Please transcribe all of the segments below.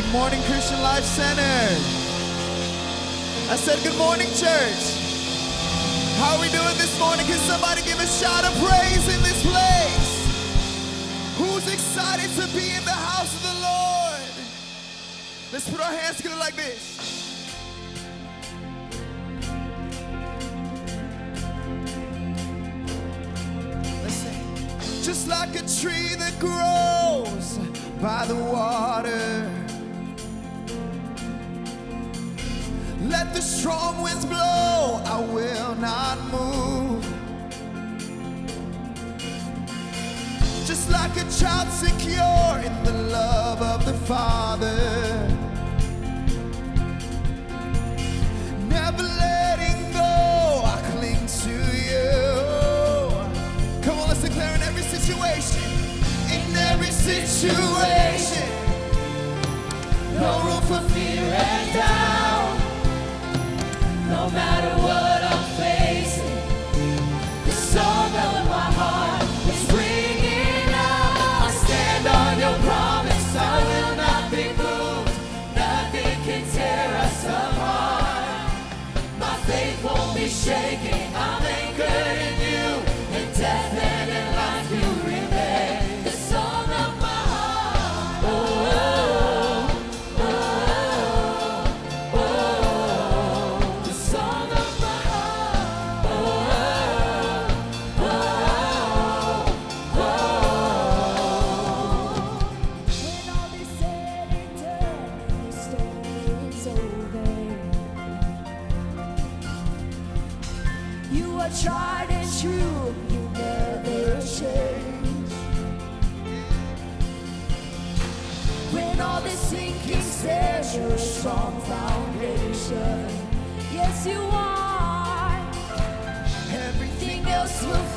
Good morning, Christian Life Center. I said, Good morning, church. How are we doing this morning? Can somebody give a shout of praise in this place? Who's excited to be in the house of the Lord? Let's put our hands together like this. just like a tree that grows by the water. strong winds blow, I will not move. Just like a child secure in the love of the Father. Never letting go, I cling to you. Come on, let's declare in every situation. In every situation. No room for fear and doubt no matter what.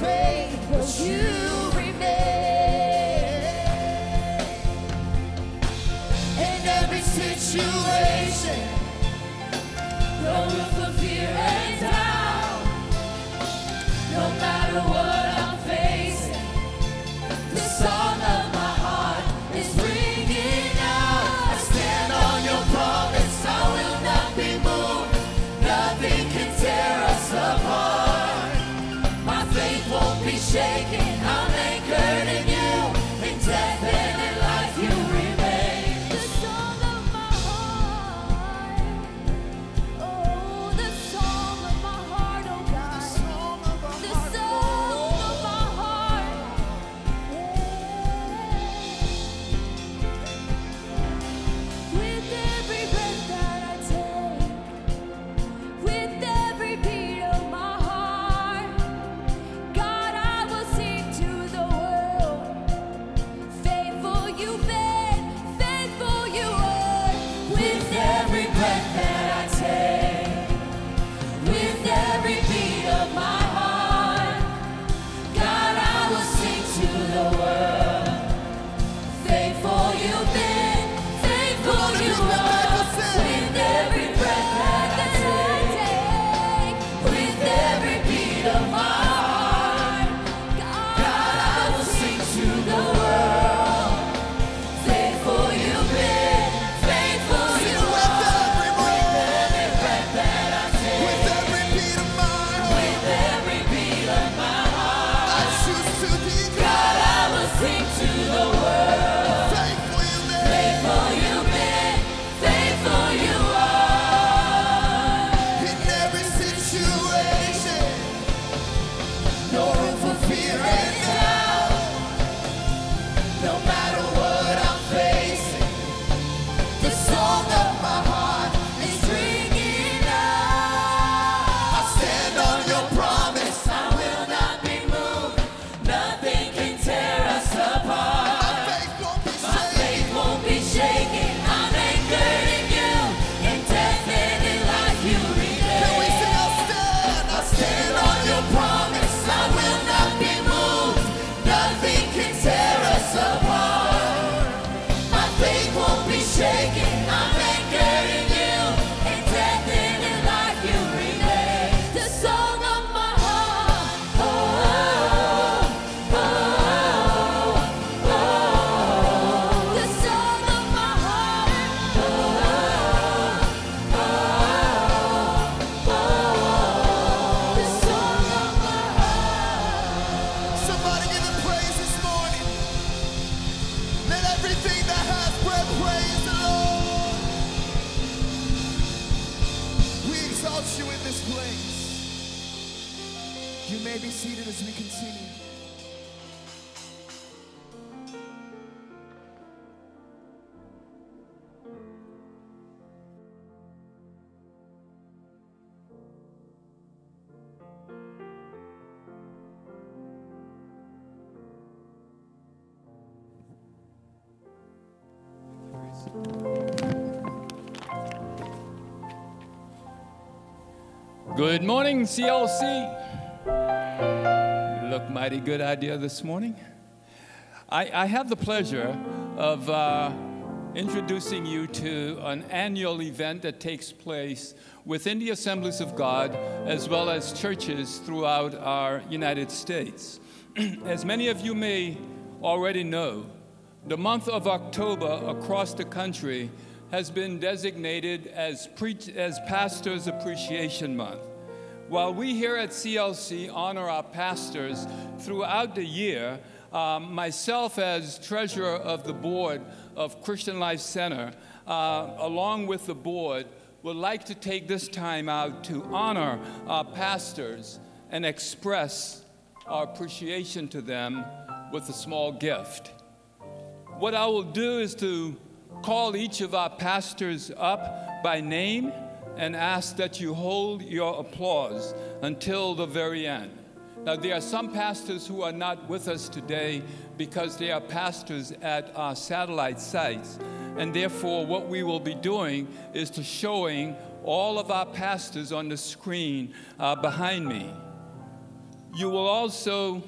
faith was you. Good morning, CLC. Look mighty good idea this morning. I, I have the pleasure of uh, introducing you to an annual event that takes place within the Assemblies of God as well as churches throughout our United States. as many of you may already know, the month of October across the country has been designated as, pre- as Pastors Appreciation Month. While we here at CLC honor our pastors throughout the year, um, myself as treasurer of the board of Christian Life Center, uh, along with the board, would like to take this time out to honor our pastors and express our appreciation to them with a small gift. What I will do is to call each of our pastors up by name and ask that you hold your applause until the very end. Now, there are some pastors who are not with us today because they are pastors at our satellite sites. And therefore, what we will be doing is to showing all of our pastors on the screen uh, behind me. You will also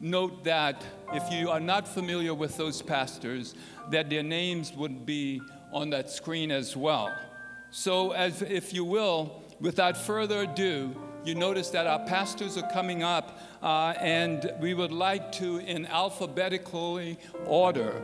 note that if you are not familiar with those pastors, that their names would be on that screen as well. So, as if you will, without further ado, you notice that our pastors are coming up, uh, and we would like to, in alphabetical order,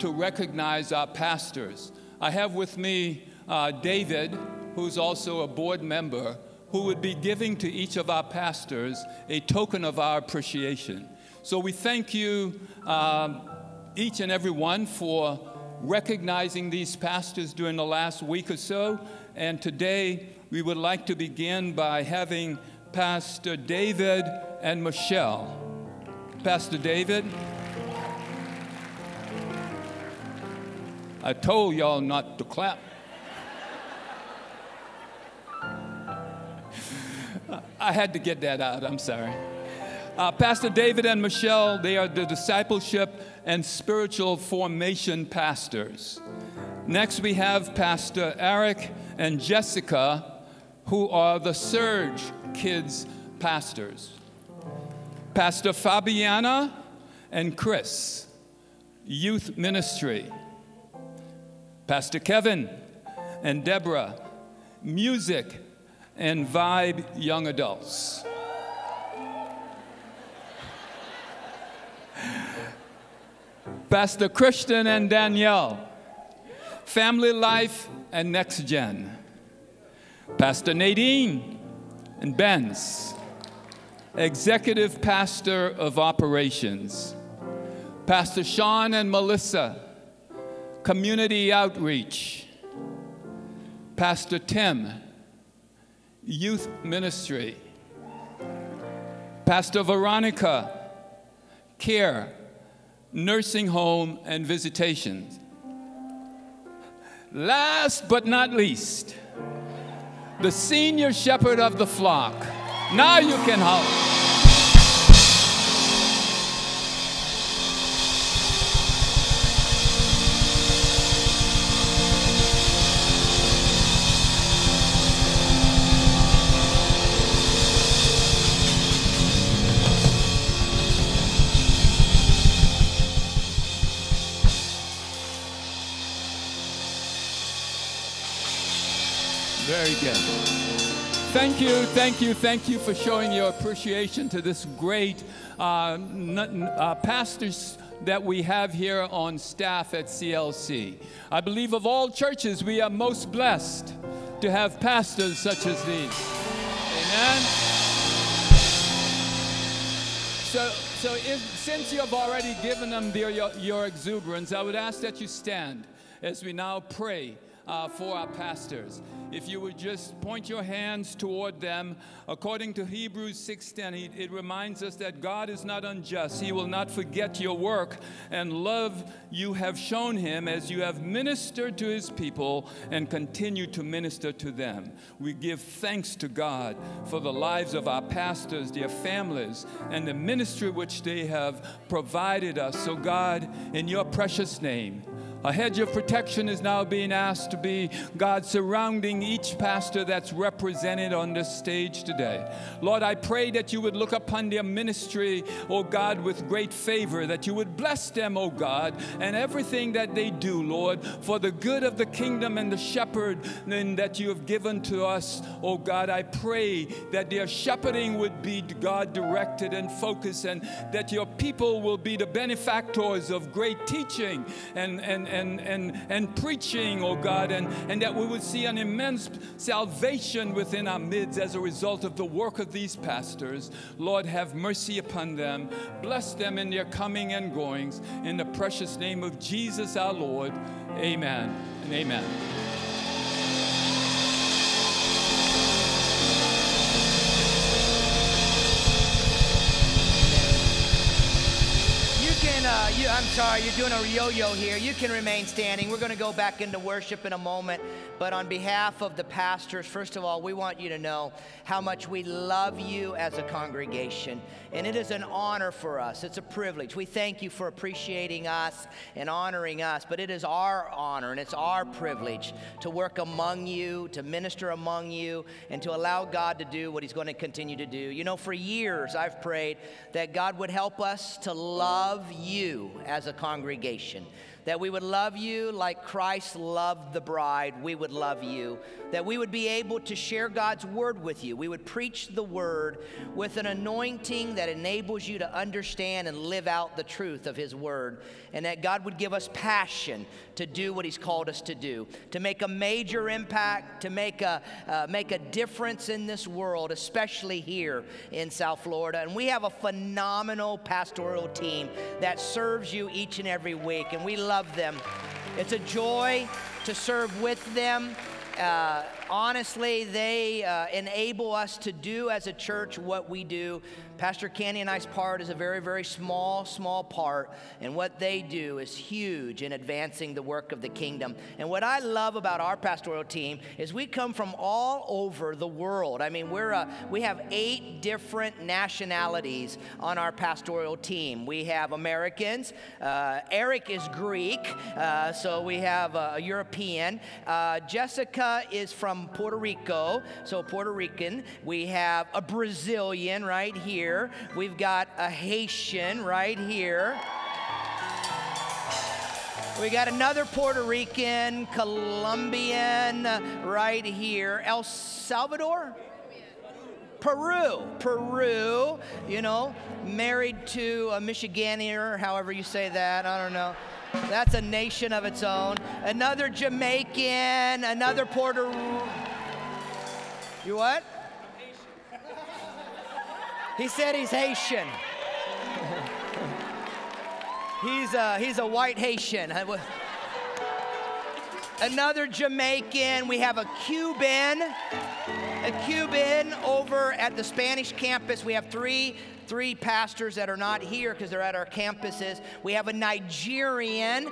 to recognize our pastors. I have with me uh, David, who's also a board member, who would be giving to each of our pastors a token of our appreciation. So we thank you, um, each and every one, for recognizing these pastors during the last week or so. And today we would like to begin by having Pastor David and Michelle. Pastor David. I told y'all not to clap. I had to get that out, I'm sorry. Uh, Pastor David and Michelle, they are the discipleship and spiritual formation pastors. Next, we have Pastor Eric and Jessica, who are the Surge Kids pastors. Pastor Fabiana and Chris, youth ministry. Pastor Kevin and Deborah, music and vibe young adults. Pastor Christian and Danielle, Family Life and Next Gen. Pastor Nadine and Benz, Executive Pastor of Operations. Pastor Sean and Melissa, Community Outreach. Pastor Tim, Youth Ministry. Pastor Veronica, Care nursing home, and visitations. Last but not least, the senior shepherd of the flock. Now you can holler. Very good. Thank you, thank you, thank you for showing your appreciation to this great uh, uh, pastors that we have here on staff at CLC. I believe of all churches, we are most blessed to have pastors such as these. Amen. So, so if, since you have already given them their, your, your exuberance, I would ask that you stand as we now pray uh, for our pastors. If you would just point your hands toward them, according to Hebrews 6:10, it reminds us that God is not unjust. He will not forget your work and love you have shown him as you have ministered to his people and continue to minister to them. We give thanks to God for the lives of our pastors, their families, and the ministry which they have provided us. So, God, in your precious name, a hedge of protection is now being asked to be, God, surrounding each pastor that's represented on this stage today. Lord, I pray that you would look upon their ministry, oh God, with great favor, that you would bless them, oh God, and everything that they do, Lord, for the good of the kingdom and the shepherd that you have given to us, oh God. I pray that their shepherding would be, God, directed and focused, and that your people will be the benefactors of great teaching and, and, and, and, and preaching, oh God, and, and that we would see an immense salvation within our midst as a result of the work of these pastors. Lord, have mercy upon them. Bless them in their coming and goings. In the precious name of Jesus our Lord. Amen and amen. I'm sorry, you're doing a yo yo here. You can remain standing. We're going to go back into worship in a moment. But on behalf of the pastors, first of all, we want you to know how much we love you as a congregation. And it is an honor for us, it's a privilege. We thank you for appreciating us and honoring us. But it is our honor and it's our privilege to work among you, to minister among you, and to allow God to do what He's going to continue to do. You know, for years I've prayed that God would help us to love you as a congregation. That we would love you like Christ loved the bride, we would love you. That we would be able to share God's word with you. We would preach the word with an anointing that enables you to understand and live out the truth of His word. And that God would give us passion to do what He's called us to do, to make a major impact, to make a, uh, make a difference in this world, especially here in South Florida. And we have a phenomenal pastoral team that serves you each and every week, and we love them. It's a joy to serve with them. Uh, honestly, they uh, enable us to do as a church what we do. Pastor Candy and I's part is a very, very small, small part, and what they do is huge in advancing the work of the kingdom. And what I love about our pastoral team is we come from all over the world. I mean, we're uh, we have eight different nationalities on our pastoral team. We have Americans. Uh, Eric is Greek, uh, so we have a European. Uh, Jessica is from Puerto Rico, so Puerto Rican. We have a Brazilian right here. We've got a Haitian right here. We got another Puerto Rican, Colombian right here. El Salvador? Peru, Peru, you know, married to a Michiganier, however you say that, I don't know. That's a nation of its own. Another Jamaican, another Puerto. You what? He said he's Haitian. he's a, he's a white Haitian. Another Jamaican. We have a Cuban. A Cuban over at the Spanish campus. We have three three pastors that are not here because they're at our campuses. We have a Nigerian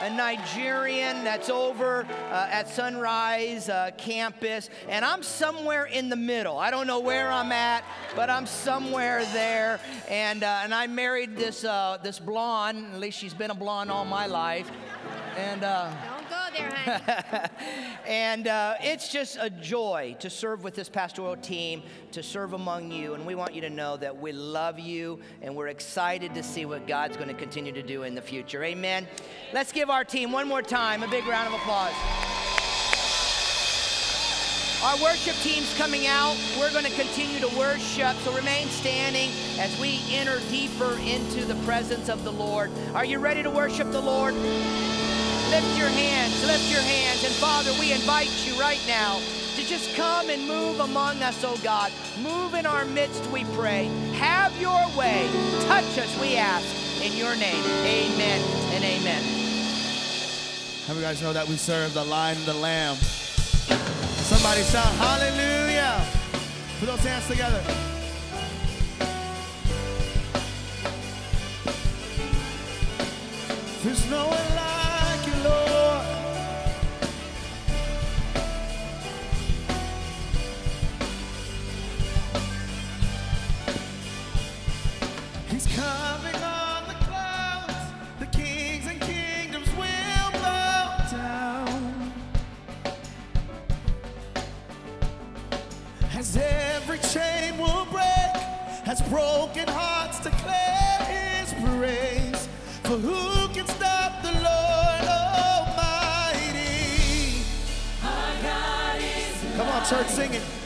a Nigerian that's over uh, at Sunrise uh, campus, and I'm somewhere in the middle. I don't know where I'm at, but I'm somewhere there. And uh, and I married this uh, this blonde. At least she's been a blonde all my life. And uh, there, honey. and uh, it's just a joy to serve with this pastoral team, to serve among you. And we want you to know that we love you and we're excited to see what God's going to continue to do in the future. Amen. Let's give our team one more time a big round of applause. Our worship team's coming out. We're going to continue to worship, so remain standing as we enter deeper into the presence of the Lord. Are you ready to worship the Lord? Lift your hands, lift your hands. And Father, we invite you right now to just come and move among us, oh God. Move in our midst, we pray. Have your way. Touch us, we ask. In your name, amen and amen. How many guys know that we serve the lion and the lamb? Somebody shout hallelujah. Put those hands together. There's no one like Come on,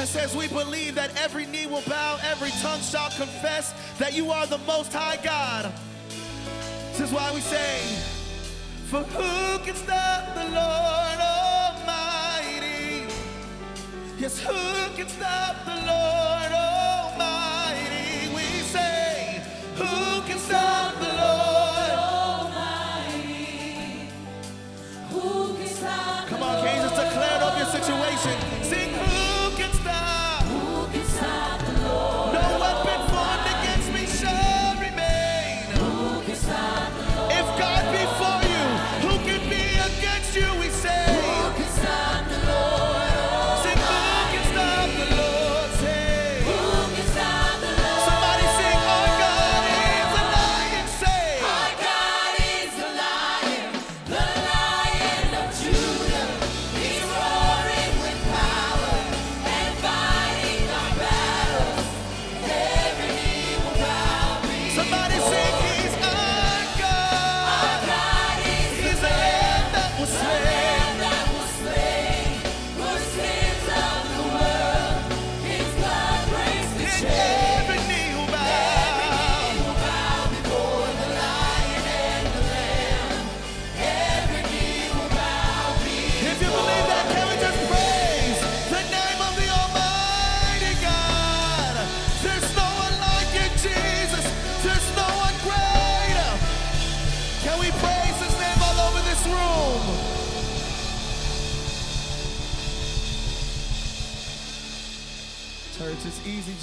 That says we believe that every knee will bow, every tongue shall confess that you are the most high God. This is why we say, for who can stop the Lord Almighty? Yes, who can stop the Lord Almighty? We say, who can stop the Lord? Almighty? Who can stop Come on, you just declare it over your situation?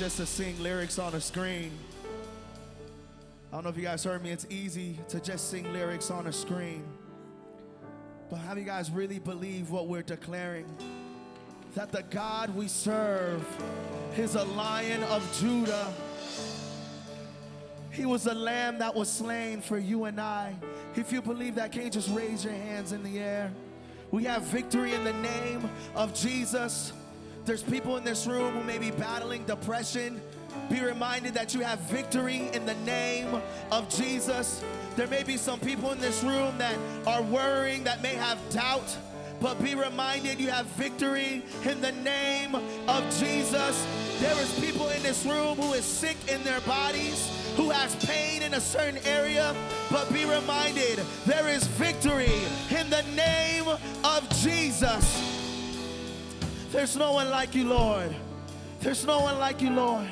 Just to sing lyrics on a screen. I don't know if you guys heard me. It's easy to just sing lyrics on a screen. But have you guys really believe what we're declaring? That the God we serve is a lion of Judah. He was a lamb that was slain for you and I. If you believe that, can you just raise your hands in the air? We have victory in the name of Jesus. There's people in this room who may be battling depression. Be reminded that you have victory in the name of Jesus. There may be some people in this room that are worrying, that may have doubt, but be reminded you have victory in the name of Jesus. There is people in this room who is sick in their bodies, who has pain in a certain area, but be reminded there is victory in the name of Jesus. There's no one like you, Lord. There's no one like you, Lord.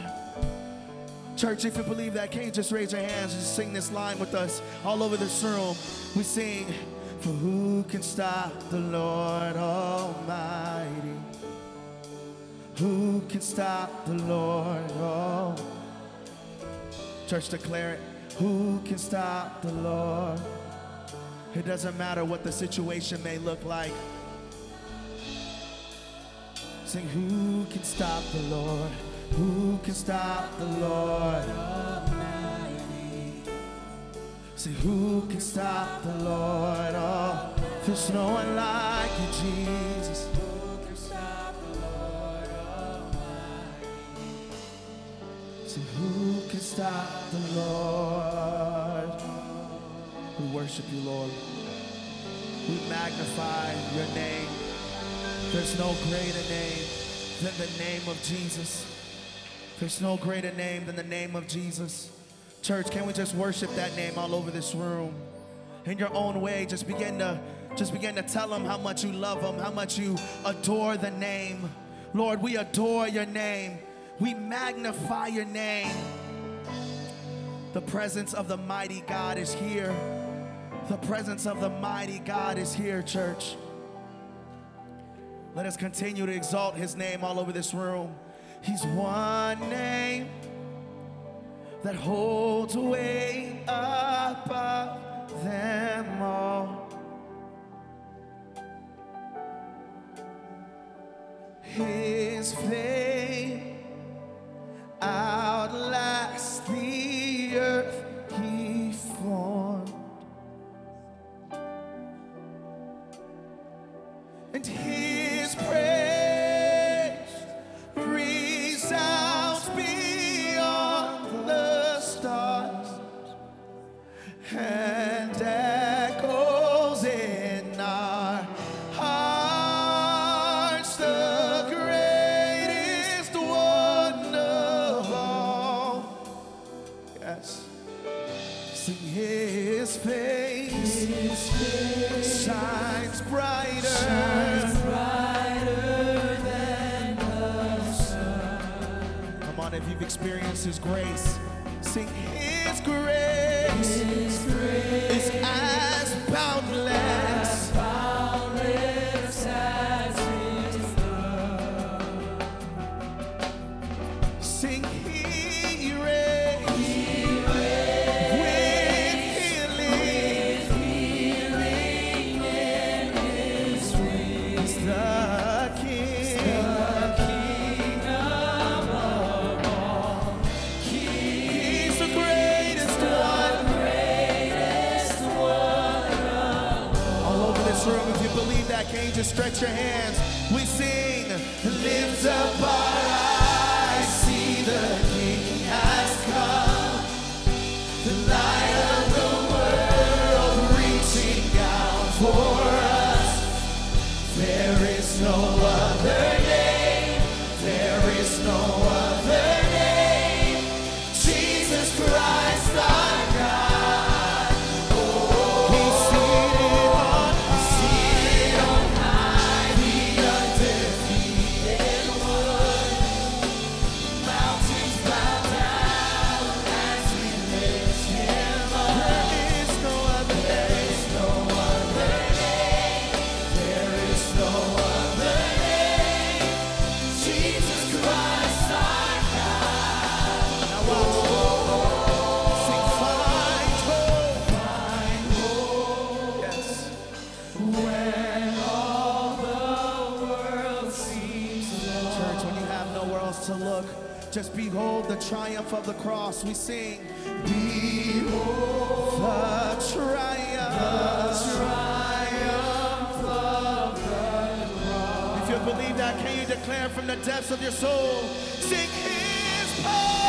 Church, if you believe that, can you just raise your hands and sing this line with us all over this room? We sing, For who can stop the Lord Almighty? Who can stop the Lord Almighty? Church, declare it. Who can stop the Lord? It doesn't matter what the situation may look like. Sing, who can stop the Lord? Who can stop the Lord? Almighty? Say, who can stop the Lord? Oh, there's no one like you, Jesus. Who can stop the Lord Almighty? Say, who can stop the Lord? We worship you, Lord. We magnify your name. There's no greater name than the name of Jesus. There's no greater name than the name of Jesus. Church, can we just worship that name all over this room? In your own way, just begin to just begin to tell them how much you love them, how much you adore the name. Lord, we adore your name. We magnify your name. The presence of the mighty God is here. The presence of the mighty God is here, church. Let us continue to exalt his name all over this room. He's one name that holds way above them all. His fame outlasts the earth he formed. and his praise grace, this room, if you believe that, can you just stretch your hands? We sing, lift up our eyes, see the King triumph of the cross. We sing, Behold the triumph. The triumph of the cross. If you believe that, can you declare from the depths of your soul? Sing His power.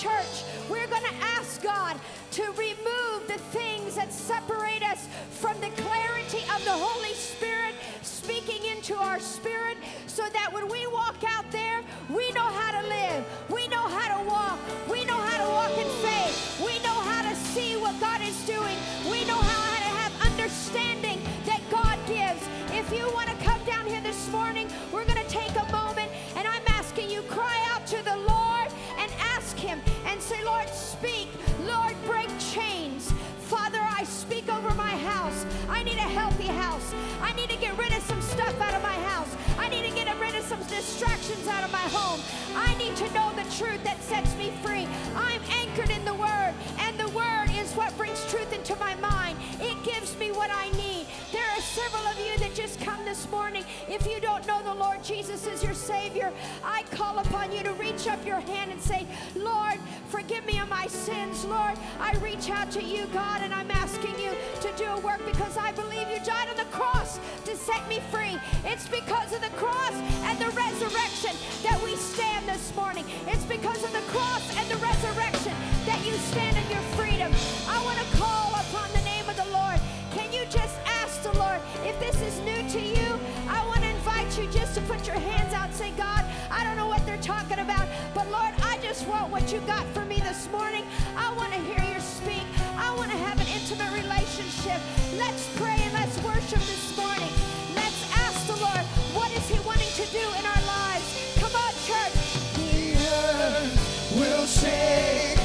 Church. We're going to ask God to remove the things that separate us from the clarity of the Holy Spirit speaking into our spirit so that when we walk out there, we know how distractions out of my home. I need to know the truth that sets me free. I'm anchored in the Word, and the Word is what brings truth into If you don't know the Lord Jesus is your Savior, I call upon you to reach up your hand and say, Lord, forgive me of my sins. Lord, I reach out to you, God, and I'm asking you to do a work because I believe you died on the cross to set me free. It's because of the cross and the resurrection that we stand this morning. It's because of the cross and the resurrection that you stand in your freedom. I want to call upon the name of the Lord. Can you just ask the Lord if this is new they're talking about, but Lord, I just want what you got for me this morning. I want to hear you speak. I want to have an intimate relationship. Let's pray and let's worship this morning. Let's ask the Lord, what is He wanting to do in our lives? Come on, church. The earth will shake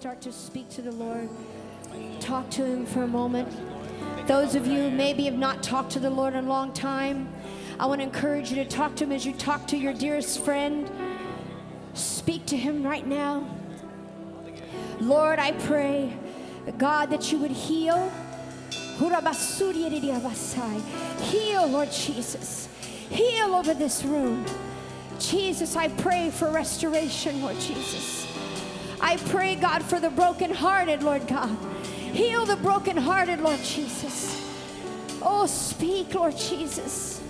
start to speak to the Lord. Talk to Him for a moment. Those of you maybe have not talked to the Lord in a long time, I want to encourage you to talk to Him as you talk to your dearest friend. Speak to Him right now. Lord, I pray, God, that you would heal. Heal, Lord Jesus. Heal over this room. Jesus, I pray for restoration, Lord Jesus. I pray, God, for the brokenhearted, Lord God. Heal the brokenhearted, Lord Jesus. Oh, speak, Lord Jesus.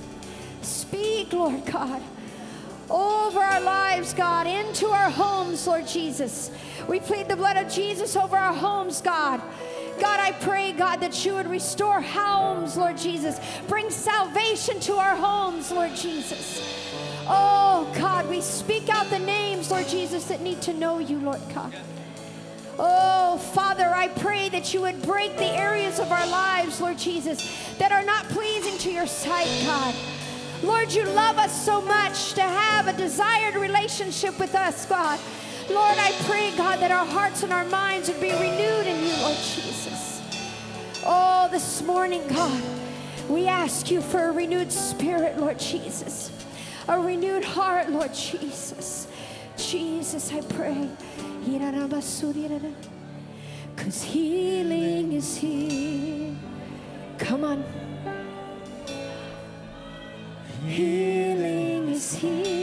Speak, Lord God. Over our lives, God, into our homes, Lord Jesus. We plead the blood of Jesus over our homes, God. God, I pray, God, that you would restore homes, Lord Jesus. Bring salvation to our homes, Lord Jesus. Oh, God, we speak out the names, Lord Jesus, that need to know you, Lord God. Oh, Father, I pray that you would break the areas of our lives, Lord Jesus, that are not pleasing to your sight, God. Lord, you love us so much to have a desired relationship with us, God. Lord, I pray, God, that our hearts and our minds would be renewed in you, Lord Jesus. Oh, this morning, God, we ask you for a renewed spirit, Lord Jesus. A renewed heart, Lord Jesus. Jesus, I pray. Because healing is here. Come on. Healing is here.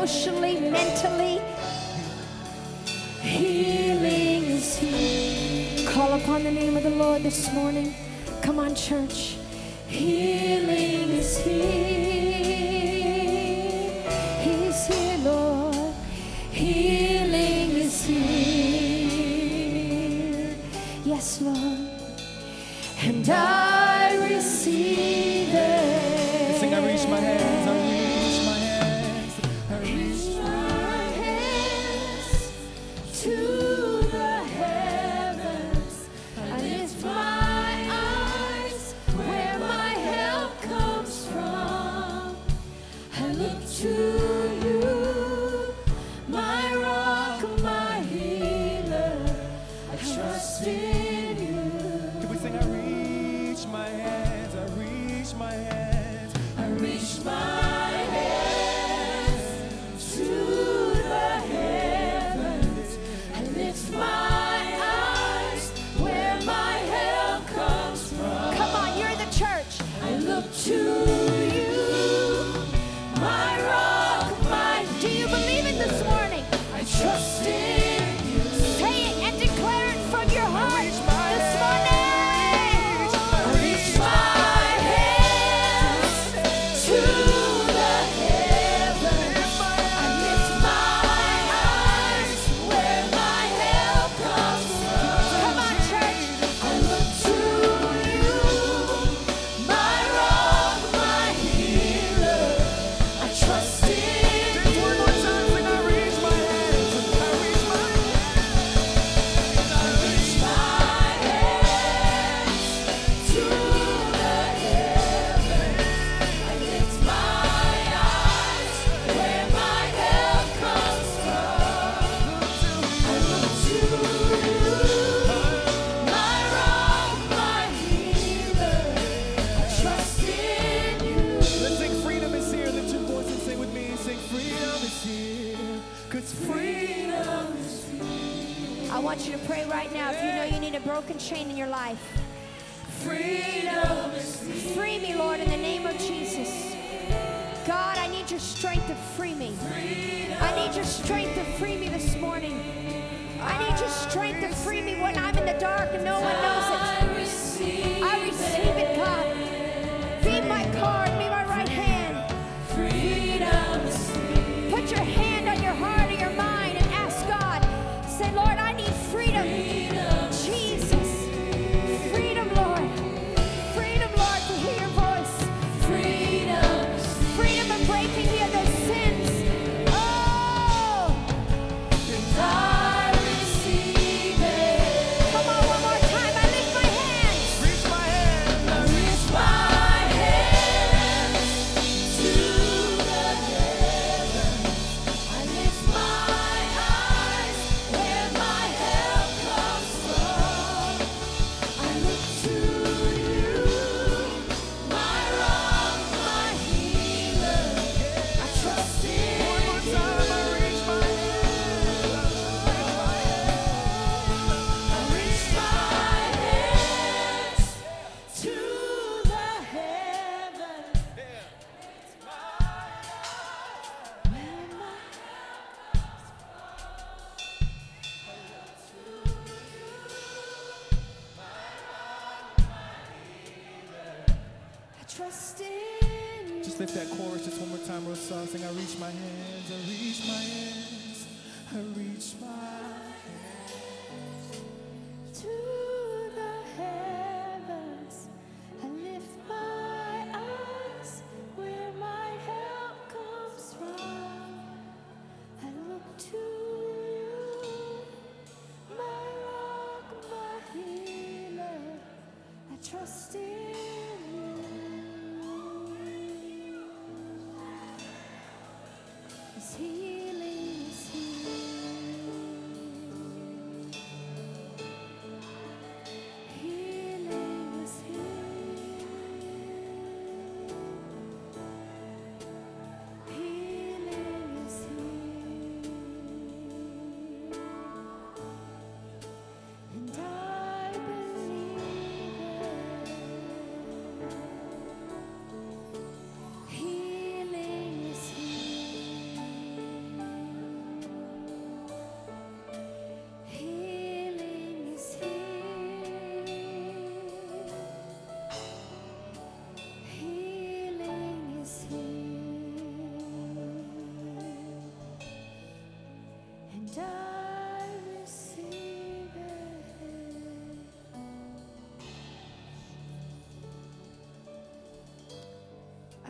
Emotionally, mentally. Healing is here. Call upon the name of the Lord this morning. Come on, church. Healing is here.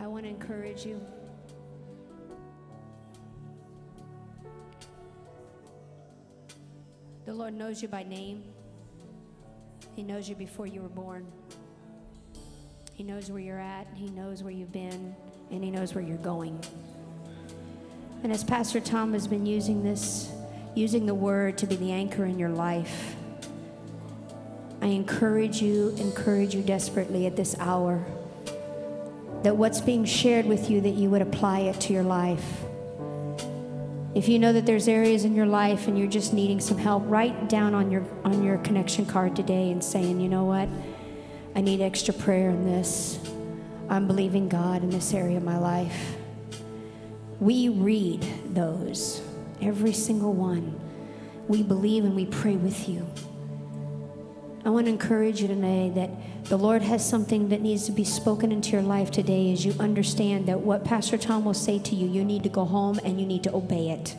I want to encourage you. The Lord knows you by name. He knows you before you were born. He knows where you're at, He knows where you've been, and He knows where you're going. And as Pastor Tom has been using this, using the word to be the anchor in your life, I encourage you, encourage you desperately at this hour that what's being shared with you, that you would apply it to your life. If you know that there's areas in your life and you're just needing some help, write down on your on your connection card today and saying, you know what? I need extra prayer in this. I'm believing God in this area of my life. We read those, every single one. We believe and we pray with you. I want to encourage you today that the Lord has something that needs to be spoken into your life today as you understand that what Pastor Tom will say to you, you need to go home and you need to obey it.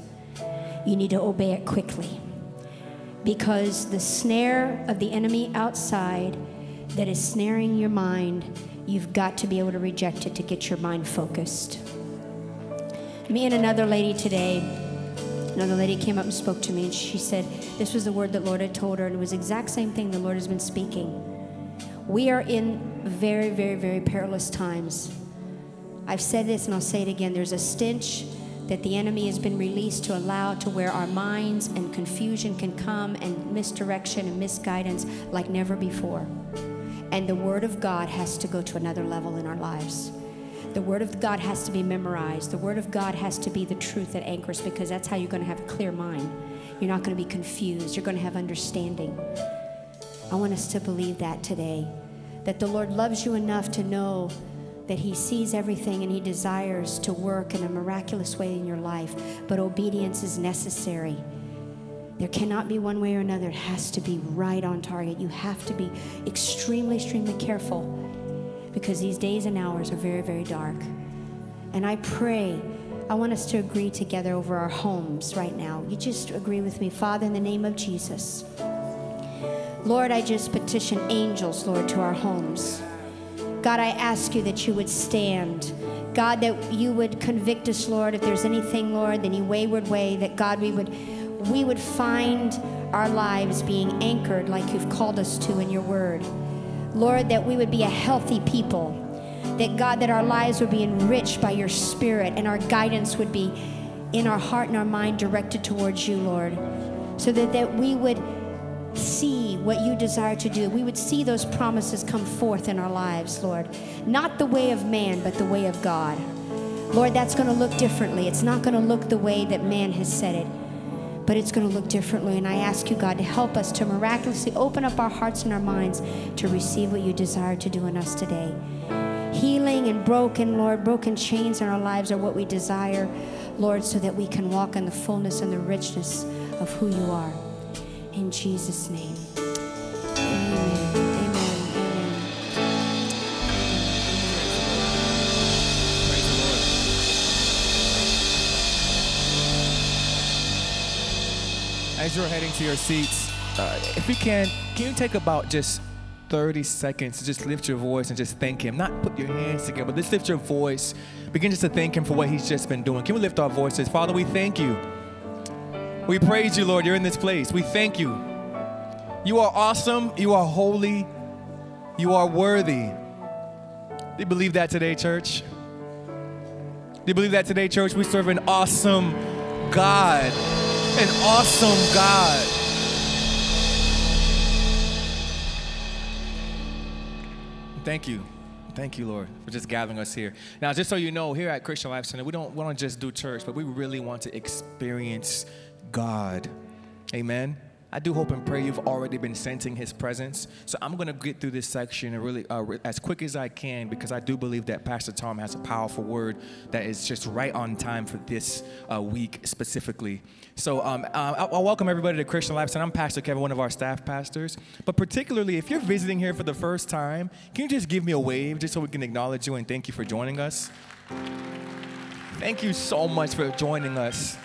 You need to obey it quickly. Because the snare of the enemy outside that is snaring your mind, you've got to be able to reject it to get your mind focused. Me and another lady today, another lady came up and spoke to me and she said this was the word that Lord had told her and it was the exact same thing the Lord has been speaking. We are in very, very, very perilous times. I've said this and I'll say it again. There's a stench that the enemy has been released to allow to where our minds and confusion can come and misdirection and misguidance like never before. And the Word of God has to go to another level in our lives. The Word of God has to be memorized. The Word of God has to be the truth that anchors because that's how you're going to have a clear mind. You're not going to be confused. You're going to have understanding. I want us to believe that today. That the Lord loves you enough to know that He sees everything and He desires to work in a miraculous way in your life. But obedience is necessary. There cannot be one way or another. It has to be right on target. You have to be extremely, extremely careful because these days and hours are very, very dark. And I pray, I want us to agree together over our homes right now. You just agree with me. Father, in the name of Jesus. Lord, I just petition angels, Lord, to our homes. God, I ask you that you would stand. God, that you would convict us, Lord, if there's anything, Lord, any wayward way, that God, we would we would find our lives being anchored like you've called us to in your word. Lord, that we would be a healthy people. That God, that our lives would be enriched by your spirit and our guidance would be in our heart and our mind directed towards you, Lord. So that, that we would see what you desire to do. We would see those promises come forth in our lives, Lord. Not the way of man, but the way of God. Lord, that's going to look differently. It's not going to look the way that man has said it, but it's going to look differently. And I ask you, God, to help us to miraculously open up our hearts and our minds to receive what you desire to do in us today. Healing and broken, Lord, broken chains in our lives are what we desire, Lord, so that we can walk in the fullness and the richness of who you are. In Jesus' name. As you're heading to your seats, uh, if you can, can you take about just 30 seconds to just lift your voice and just thank Him? Not put your hands together, but just lift your voice. Begin just to thank Him for what He's just been doing. Can we lift our voices? Father, we thank you. We praise you, Lord. You're in this place. We thank you. You are awesome. You are holy. You are worthy. Do you believe that today, church? Do you believe that today, church? We serve an awesome God. An awesome God. Thank you. Thank you, Lord, for just gathering us here. Now, just so you know, here at Christian Life Center, we don't want to just do church, but we really want to experience God. Amen. I do hope and pray you've already been sensing His presence. So I'm going to get through this section really uh, as quick as I can because I do believe that Pastor Tom has a powerful word that is just right on time for this uh, week specifically. So um, uh, I, I welcome everybody to Christian Life Center. I'm Pastor Kevin, one of our staff pastors. But particularly, if you're visiting here for the first time, can you just give me a wave just so we can acknowledge you and thank you for joining us? Thank you so much for joining us.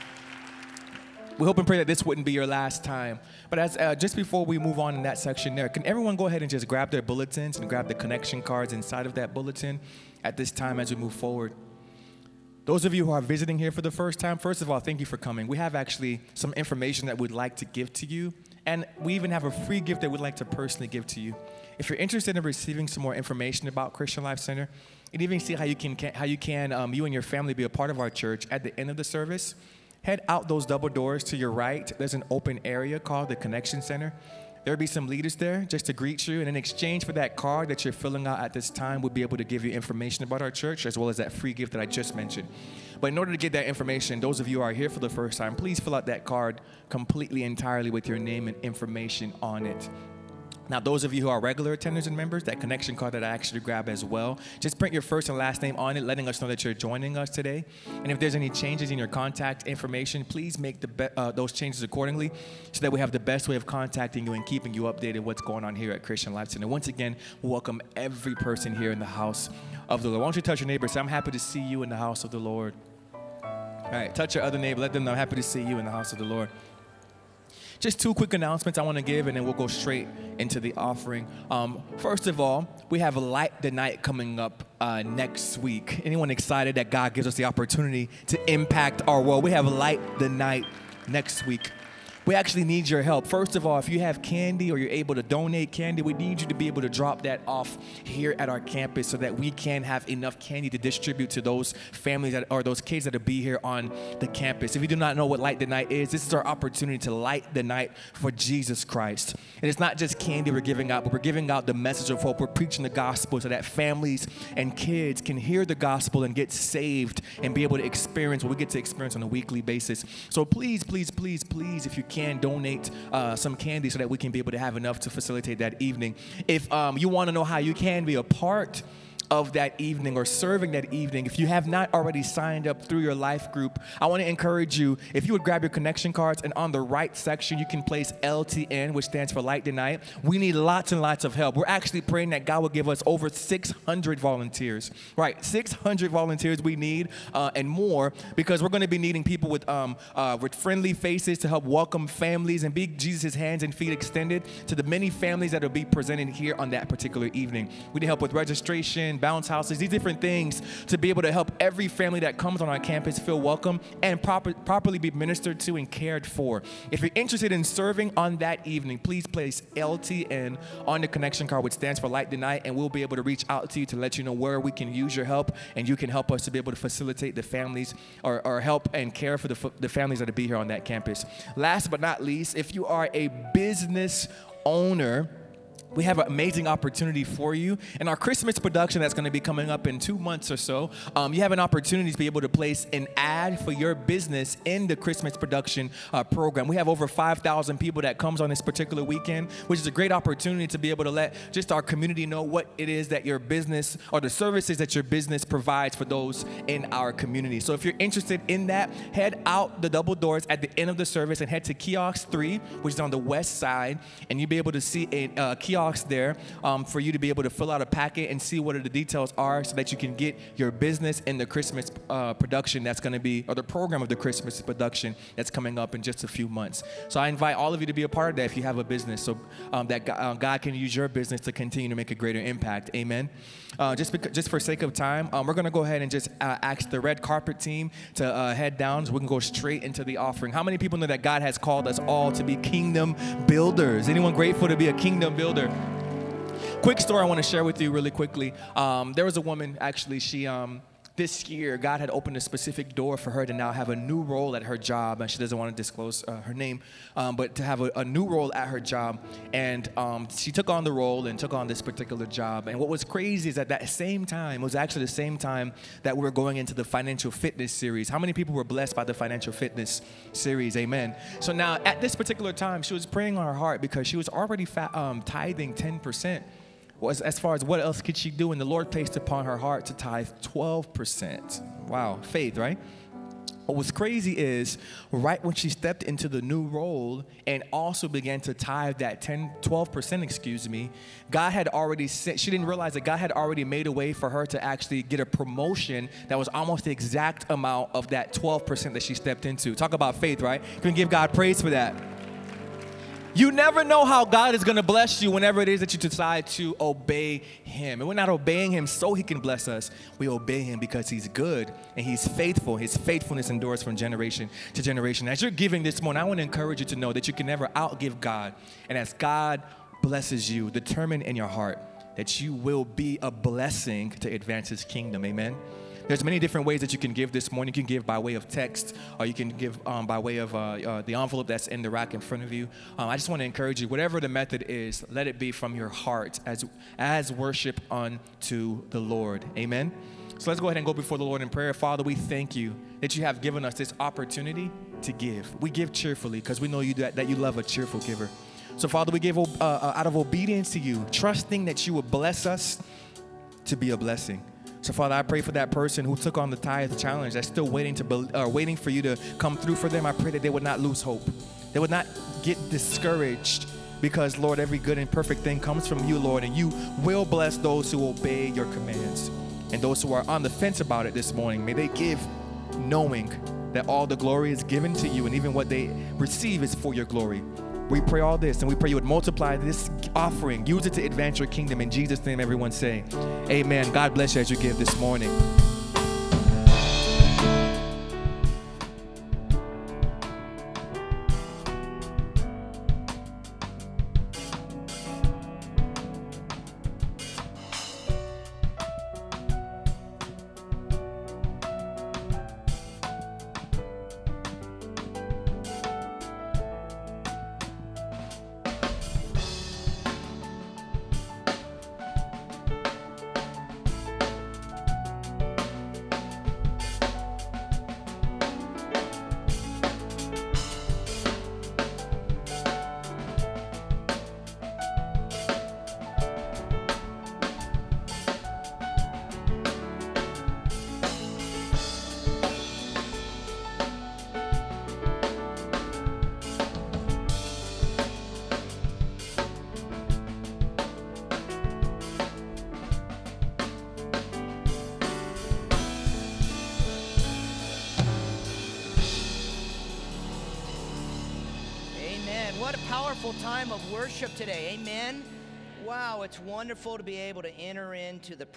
We hope and pray that this wouldn't be your last time. But as uh, just before we move on in that section there, can everyone go ahead and just grab their bulletins and grab the connection cards inside of that bulletin at this time as we move forward? Those of you who are visiting here for the first time, first of all, thank you for coming. We have actually some information that we'd like to give to you, and we even have a free gift that we'd like to personally give to you. If you're interested in receiving some more information about Christian Life Center, and even see how you can, how you can, um, you and your family be a part of our church at the end of the service, head out those double doors to your right. There's an open area called the Connection Center. There'll be some leaders there just to greet you. And in exchange for that card that you're filling out at this time, we'll be able to give you information about our church as well as that free gift that I just mentioned. But in order to get that information, those of you who are here for the first time, please fill out that card completely, entirely with your name and information on it. Now, those of you who are regular attenders and members, that connection card that I actually grab as well, just print your first and last name on it, letting us know that you're joining us today. And if there's any changes in your contact information, please make uh, those changes accordingly so that we have the best way of contacting you and keeping you updated what's going on here at Christian Life Center. Once again, welcome every person here in the house of the Lord. Why don't you touch your neighbor? Say, I'm happy to see you in the house of the Lord. All right, touch your other neighbor. Let them know I'm happy to see you in the house of the Lord. Just two quick announcements I want to give, and then we'll go straight into the offering. Um, first of all, we have Light the Night coming up uh, next week. Anyone excited that God gives us the opportunity to impact our world? We have Light the Night next week we actually need your help. First of all, if you have candy or you're able to donate candy, we need you to be able to drop that off here at our campus so that we can have enough candy to distribute to those families that or those kids that will be here on the campus. If you do not know what Light the Night is, this is our opportunity to light the night for Jesus Christ. And it's not just candy we're giving out, but we're giving out the message of hope. We're preaching the gospel so that families and kids can hear the gospel and get saved and be able to experience what we get to experience on a weekly basis. So please, please, please, please, if you can, can donate uh, some candy so that we can be able to have enough to facilitate that evening. If um, you want to know how you can be a part of that evening or serving that evening, if you have not already signed up through your life group, I want to encourage you if you would grab your connection cards and on the right section, you can place LTN, which stands for Light the Night. We need lots and lots of help. We're actually praying that God will give us over 600 volunteers, right? 600 volunteers we need uh, and more because we're going to be needing people with, um, uh, with friendly faces to help welcome families and be Jesus' hands and feet extended to the many families that will be presented here on that particular evening. We need help with registration bounce houses, these different things to be able to help every family that comes on our campus feel welcome and proper, properly be ministered to and cared for. If you're interested in serving on that evening, please place LTN on the connection card, which stands for Light the Night, and we'll be able to reach out to you to let you know where we can use your help, and you can help us to be able to facilitate the families or, or help and care for the, the families that will be here on that campus. Last but not least, if you are a business owner, we have an amazing opportunity for you. In our Christmas production that's going to be coming up in two months or so, um, you have an opportunity to be able to place an ad for your business in the Christmas production uh, program. We have over 5,000 people that comes on this particular weekend, which is a great opportunity to be able to let just our community know what it is that your business or the services that your business provides for those in our community. So if you're interested in that, head out the double doors at the end of the service and head to kiosk three, which is on the west side, and you'll be able to see a uh, kiosk kiosk there um, for you to be able to fill out a packet and see what are the details are so that you can get your business in the Christmas uh, production that's going to be, or the program of the Christmas production that's coming up in just a few months. So I invite all of you to be a part of that if you have a business so um, that God, uh, God can use your business to continue to make a greater impact. Amen. Uh, just, just for sake of time, um, we're going to go ahead and just uh, ask the red carpet team to uh, head down so we can go straight into the offering. How many people know that God has called us all to be kingdom builders? Anyone grateful to be a kingdom builder? Quick story I want to share with you really quickly. Um, there was a woman, actually, she. Um, this year, God had opened a specific door for her to now have a new role at her job, and she doesn't want to disclose uh, her name, um, but to have a, a, new role at her job. And um, she took on the role and took on this particular job. And what was crazy is at that same time, it was actually the same time that we were going into the financial fitness series. How many people were blessed by the financial fitness series? Amen. So now, at this particular time, she was praying on her heart because she was already fa- um, tithing 10% was as far as what else could she do? And the Lord placed upon her heart to tithe 12%. Wow, faith, right? What was crazy is right when she stepped into the new role and also began to tithe that 10, 12%, excuse me, God had already sent, she didn't realize that God had already made a way for her to actually get a promotion that was almost the exact amount of that 12% that she stepped into. Talk about faith, right? You can we give God praise for that? You never know how God is going to bless you whenever it is that you decide to obey Him. And we're not obeying Him so He can bless us. We obey Him because He's good and He's faithful. His faithfulness endures from generation to generation. As you're giving this morning, I want to encourage you to know that you can never outgive God. And as God blesses you, determine in your heart that you will be a blessing to advance His kingdom. Amen. There's many different ways that you can give this morning. You can give by way of text, or you can give um, by way of uh, uh, the envelope that's in the rack in front of you. Um, I just want to encourage you, whatever the method is, let it be from your heart as as worship unto the Lord. Amen. So let's go ahead and go before the Lord in prayer. Father, we thank you that you have given us this opportunity to give. We give cheerfully because we know you that, that you love a cheerful giver. So, Father, we give uh, uh, out of obedience to you, trusting that you would bless us to be a blessing. So, Father, I pray for that person who took on the tithe challenge that's still waiting to be, uh, waiting for you to come through for them. I pray that they would not lose hope. They would not get discouraged because, Lord, every good and perfect thing comes from you, Lord, and you will bless those who obey your commands. And those who are on the fence about it this morning, may they give knowing that all the glory is given to you, and even what they receive is for your glory. We pray all this and we pray you would multiply this offering. Use it to advance your kingdom. In Jesus' name, everyone say, Amen. God bless you as you give this morning. It's wonderful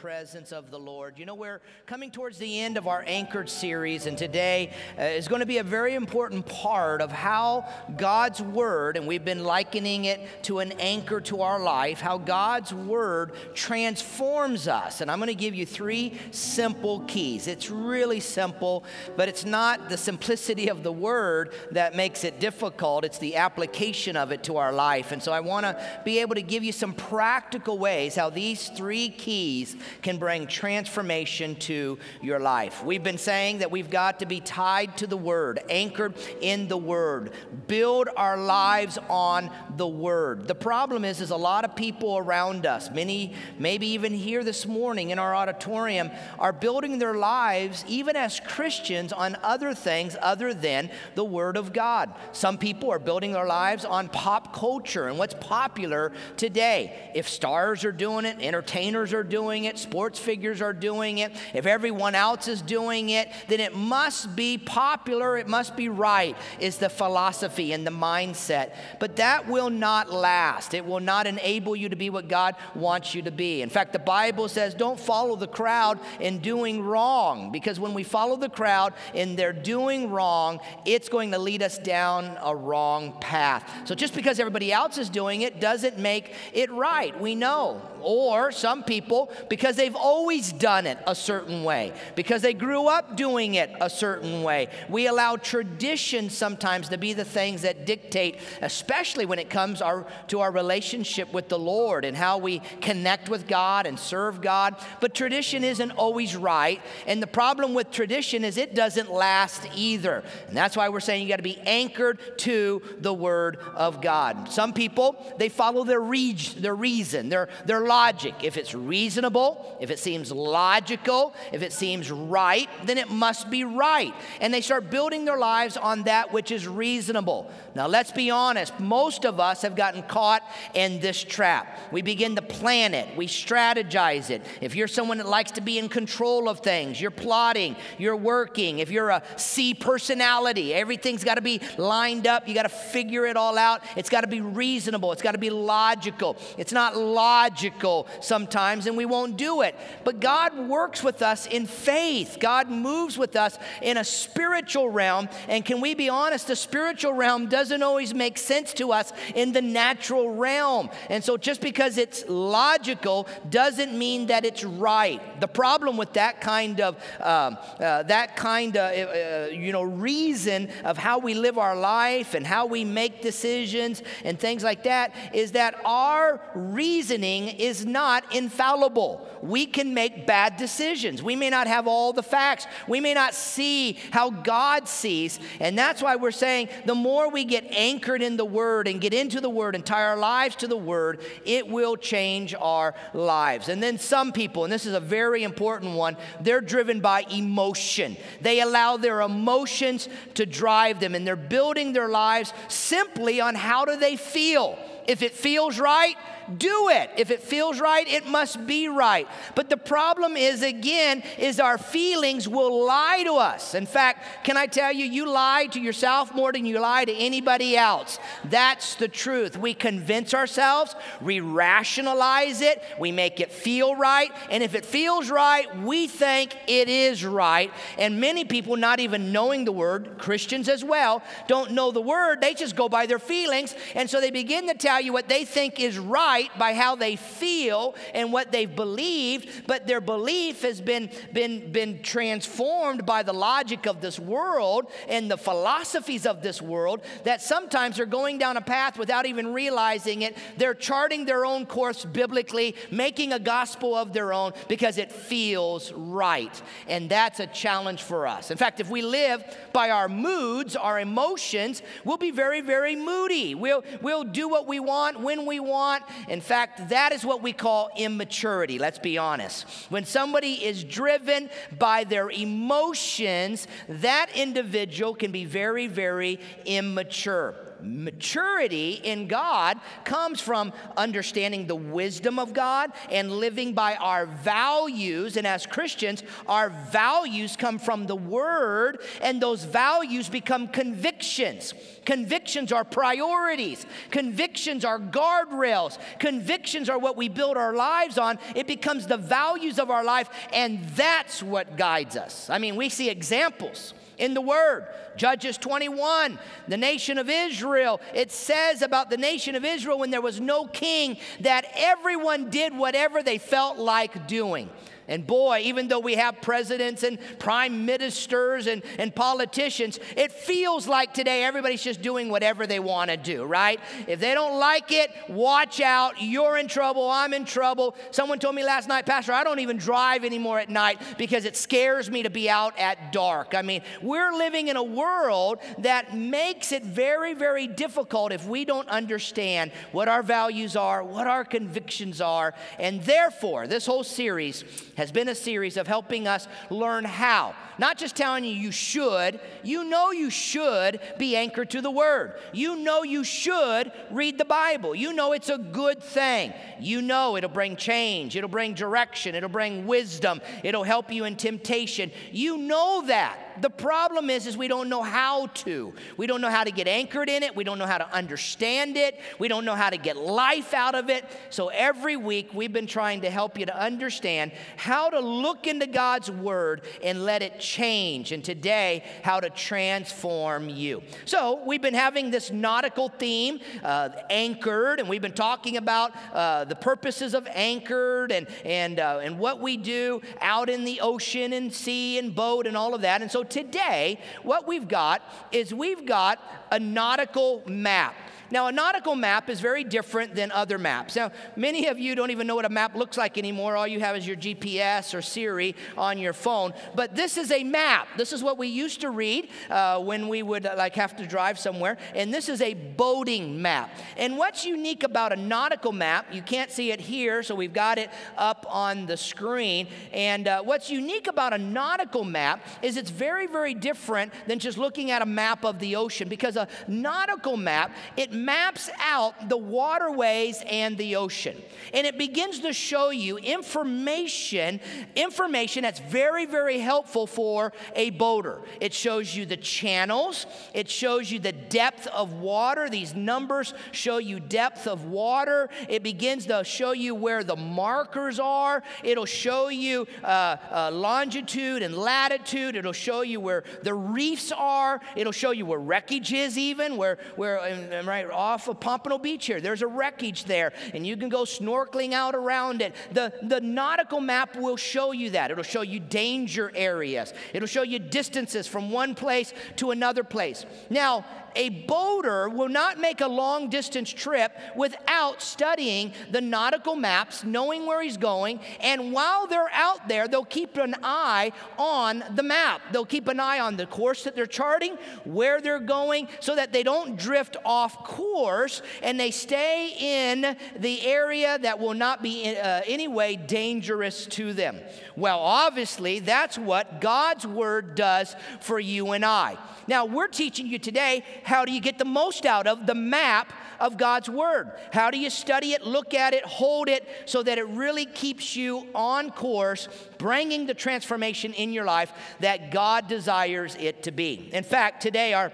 presence of the Lord. You know, we're coming towards the end of our Anchored series, and today uh, is going to be a very important part of how God's Word, and we've been likening it to an anchor to our life, how God's Word transforms us. And I'm going to give you three simple keys. It's really simple, but it's not the simplicity of the Word that makes it difficult, it's the application of it to our life. And so I want to be able to give you some practical ways how these three keys can bring transformation to your life. We've been saying that we've got to be tied to the Word, anchored in the Word, build our lives on the Word. The problem is, is a lot of people around us, many maybe even here this morning in our auditorium, are building their lives, even as Christians, on other things other than the Word of God. Some people are building their lives on pop culture and what's popular today. if stars are doing it, entertainers are doing it, sports figures are doing it, if everyone else is doing it, then it must be popular, it must be right, is the philosophy and the mindset. But that will not last. It will not enable you to be what God wants you to be. In fact, the Bible says don't follow the crowd in doing wrong, because when we follow the crowd in their doing wrong, it's going to lead us down a wrong path. So just because everybody else is doing it doesn't make it right. We know. Or some people, because they've always done it a certain way, because they grew up doing it a certain way. We allow tradition sometimes to be the things that dictate, especially when it comes our, to our relationship with the Lord and how we connect with God and serve God. But tradition isn't always right. And the problem with tradition is it doesn't last either. And that's why we're saying you got to be anchored to the Word of God. Some people, they follow their, re- their reason, their, their logic. If it's reasonable, if it seems logical, if it seems right, then it must be right. And they start building their lives on that which is reasonable. Now, let's be honest, most of us have gotten caught in this trap. We begin to plan it, we strategize it. If you're someone that likes to be in control of things, you're plotting, you're working. If you're a C personality, everything's got to be lined up, you got to figure it all out. It's got to be reasonable, it's got to be logical. It's not logical sometimes, and we won't do it. But God works with us in faith, God moves with us in a spiritual realm. And can we be honest? The spiritual realm doesn't always make sense to us in the natural realm. And so just because it's logical doesn't mean that it's right. The problem with that kind of um, uh, that kind of uh, uh, you know reason of how we live our life and how we make decisions and things like that is that our reasoning is not infallible. We can make bad decisions. We may not have all the facts. We may not see how God sees, and that's why we're saying the more we get anchored in the Word and get into the Word and tie our lives to the Word, it will change our lives. And then some people, and this is a very important one, they're driven by emotion. They allow their emotions to drive them, and they're building their lives simply on how do they feel. If it feels right, do it. If it feels right, it must be right. But the problem is, again, is our feelings will lie to us. In fact, can I tell you, you lie to yourself more than you lie to anybody else. That's the truth. We convince ourselves, we rationalize it, we make it feel right, and if it feels right, we think it is right. And many people, not even knowing the word, Christians as well, don't know the word, they just go by their feelings, and so they begin to tell you what they think is right by how they feel and what they've believed, but their belief has been, been, been transformed by the logic of this world and the philosophies of this world that sometimes they're going down a path without even realizing it. They're charting their own course biblically, making a gospel of their own because it feels right. And that's a challenge for us. In fact, if we live by our moods, our emotions, we'll be very, very moody. We'll, we'll do what we want when we want. In fact, that is what we call immaturity, let's be honest. When somebody is driven by their emotions, that individual can be very, very immature maturity in God comes from understanding the wisdom of God and living by our values. And as Christians, our values come from the Word, and those values become convictions. Convictions are priorities, convictions are guardrails, convictions are what we build our lives on. It becomes the values of our life, and that's what guides us. I mean, we see examples in the Word. Judges 21, the nation of Israel, it says about the nation of Israel when there was no king that everyone did whatever they felt like doing. And boy, even though we have presidents and prime ministers and, and politicians, it feels like today everybody's just doing whatever they want to do, right? If they don't like it, watch out. You're in trouble. I'm in trouble. Someone told me last night, Pastor, I don't even drive anymore at night because it scares me to be out at dark. I mean, we're living in a world that makes it very, very difficult if we don't understand what our values are, what our convictions are. And therefore, this whole series has been a series of helping us learn how. Not just telling you you should, you know you should be anchored to the Word. You know you should read the Bible. You know it's a good thing. You know it'll bring change, it'll bring direction, it'll bring wisdom, it'll help you in temptation. You know that. The problem is, is we don't know how to. We don't know how to get anchored in it. We don't know how to understand it. We don't know how to get life out of it. So every week we've been trying to help you to understand how to look into God's word and let it change. And today, how to transform you. So we've been having this nautical theme, uh, anchored, and we've been talking about uh, the purposes of anchored and and uh, and what we do out in the ocean and sea and boat and all of that. And so today, what we've got is we've got a nautical map. Now, a nautical map is very different than other maps. Now, many of you don't even know what a map looks like anymore. All you have is your GPS or Siri on your phone. But this is a map. This is what we used to read uh, when we would uh, like have to drive somewhere. And this is a boating map. And what's unique about a nautical map? You can't see it here, so we've got it up on the screen. And uh, what's unique about a nautical map is it's very, very different than just looking at a map of the ocean because a nautical map it maps out the waterways and the ocean. And it begins to show you information, information that's very, very helpful for a boater. It shows you the channels, it shows you the depth of water. These numbers show you depth of water. It begins to show you where the markers are. It'll show you uh, uh, longitude and latitude. It'll show you where the reefs are. It'll show you where wreckage is, even where, where right off of Pompano Beach here. There's a wreckage there, and you can go snorkeling out around it. The, the nautical map will show you that. It'll show you danger areas, it'll show you distances from one place to another place. Now, a boater will not make a long distance trip without studying the nautical maps, knowing where he's going, and while they're out there, they'll keep an eye on the map. They'll keep an eye on the course that they're charting, where they're going, so that they don't drift off course and they stay in the area that will not be in uh, anyway dangerous to them. Well, obviously, that's what God's word does for you and I. Now, we're teaching you today how do you get the most out of the map of God's Word? How do you study it, look at it, hold it so that it really keeps you on course, bringing the transformation in your life that God desires it to be? In fact, today our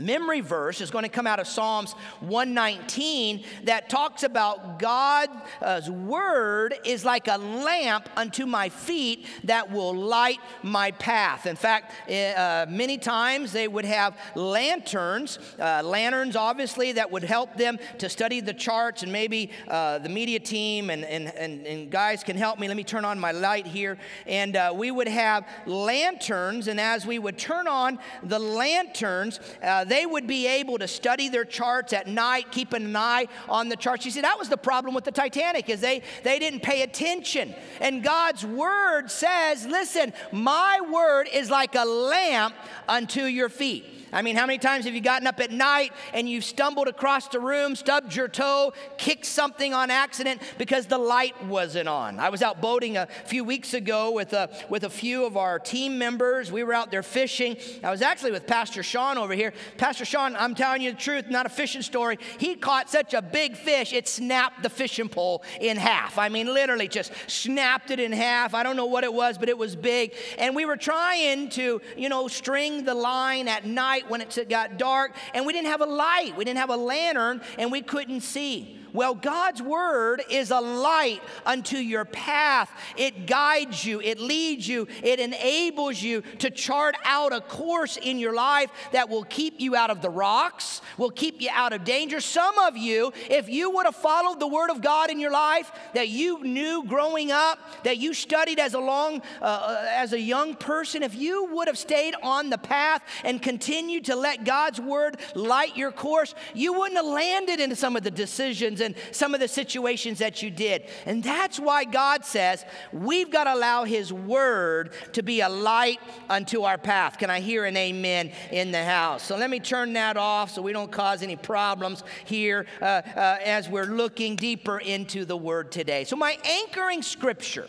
memory verse is going to come out of Psalms 119 that talks about God's word is like a lamp unto my feet that will light my path. In fact, eh, uh, many times they would have lanterns, uh, lanterns obviously that would help them to study the charts, and maybe uh, the media team and, and, and, and, guys can help me. Let me turn on my light here. And uh, we would have lanterns, and as we would turn on the lanterns, uh, they would be able to study their charts at night, keeping an eye on the charts. You see, that was the problem with the Titanic, is they, they didn't pay attention. And God's word says, listen, my word is like a lamp unto your feet. I mean, how many times have you gotten up at night and you've stumbled across the room, stubbed your toe, kicked something on accident because the light wasn't on? I was out boating a few weeks ago with a, with a few of our team members. We were out there fishing. I was actually with Pastor Sean over here. Pastor Sean, I'm telling you the truth, not a fishing story. He caught such a big fish, it snapped the fishing pole in half. I mean, literally just snapped it in half. I don't know what it was, but it was big. And we were trying to, you know, string the line at night night when it got dark, and we didn't have a light, we didn't have a lantern, and we couldn't see. Well, God's word is a light unto your path. It guides you, it leads you, it enables you to chart out a course in your life that will keep you out of the rocks, will keep you out of danger. Some of you, if you would have followed the word of God in your life that you knew growing up, that you studied as a long uh, uh as a young person, if you would have stayed on the path and continued to let God's word light your course, you wouldn't have landed into some of the decisions and some of the situations that you did. And that's why God says we've got to allow His word to be a light unto our path. Can I hear an amen in the house? So let me turn that off so we don't cause any problems here uh, uh, as we're looking deeper into the word today. So, my anchoring scripture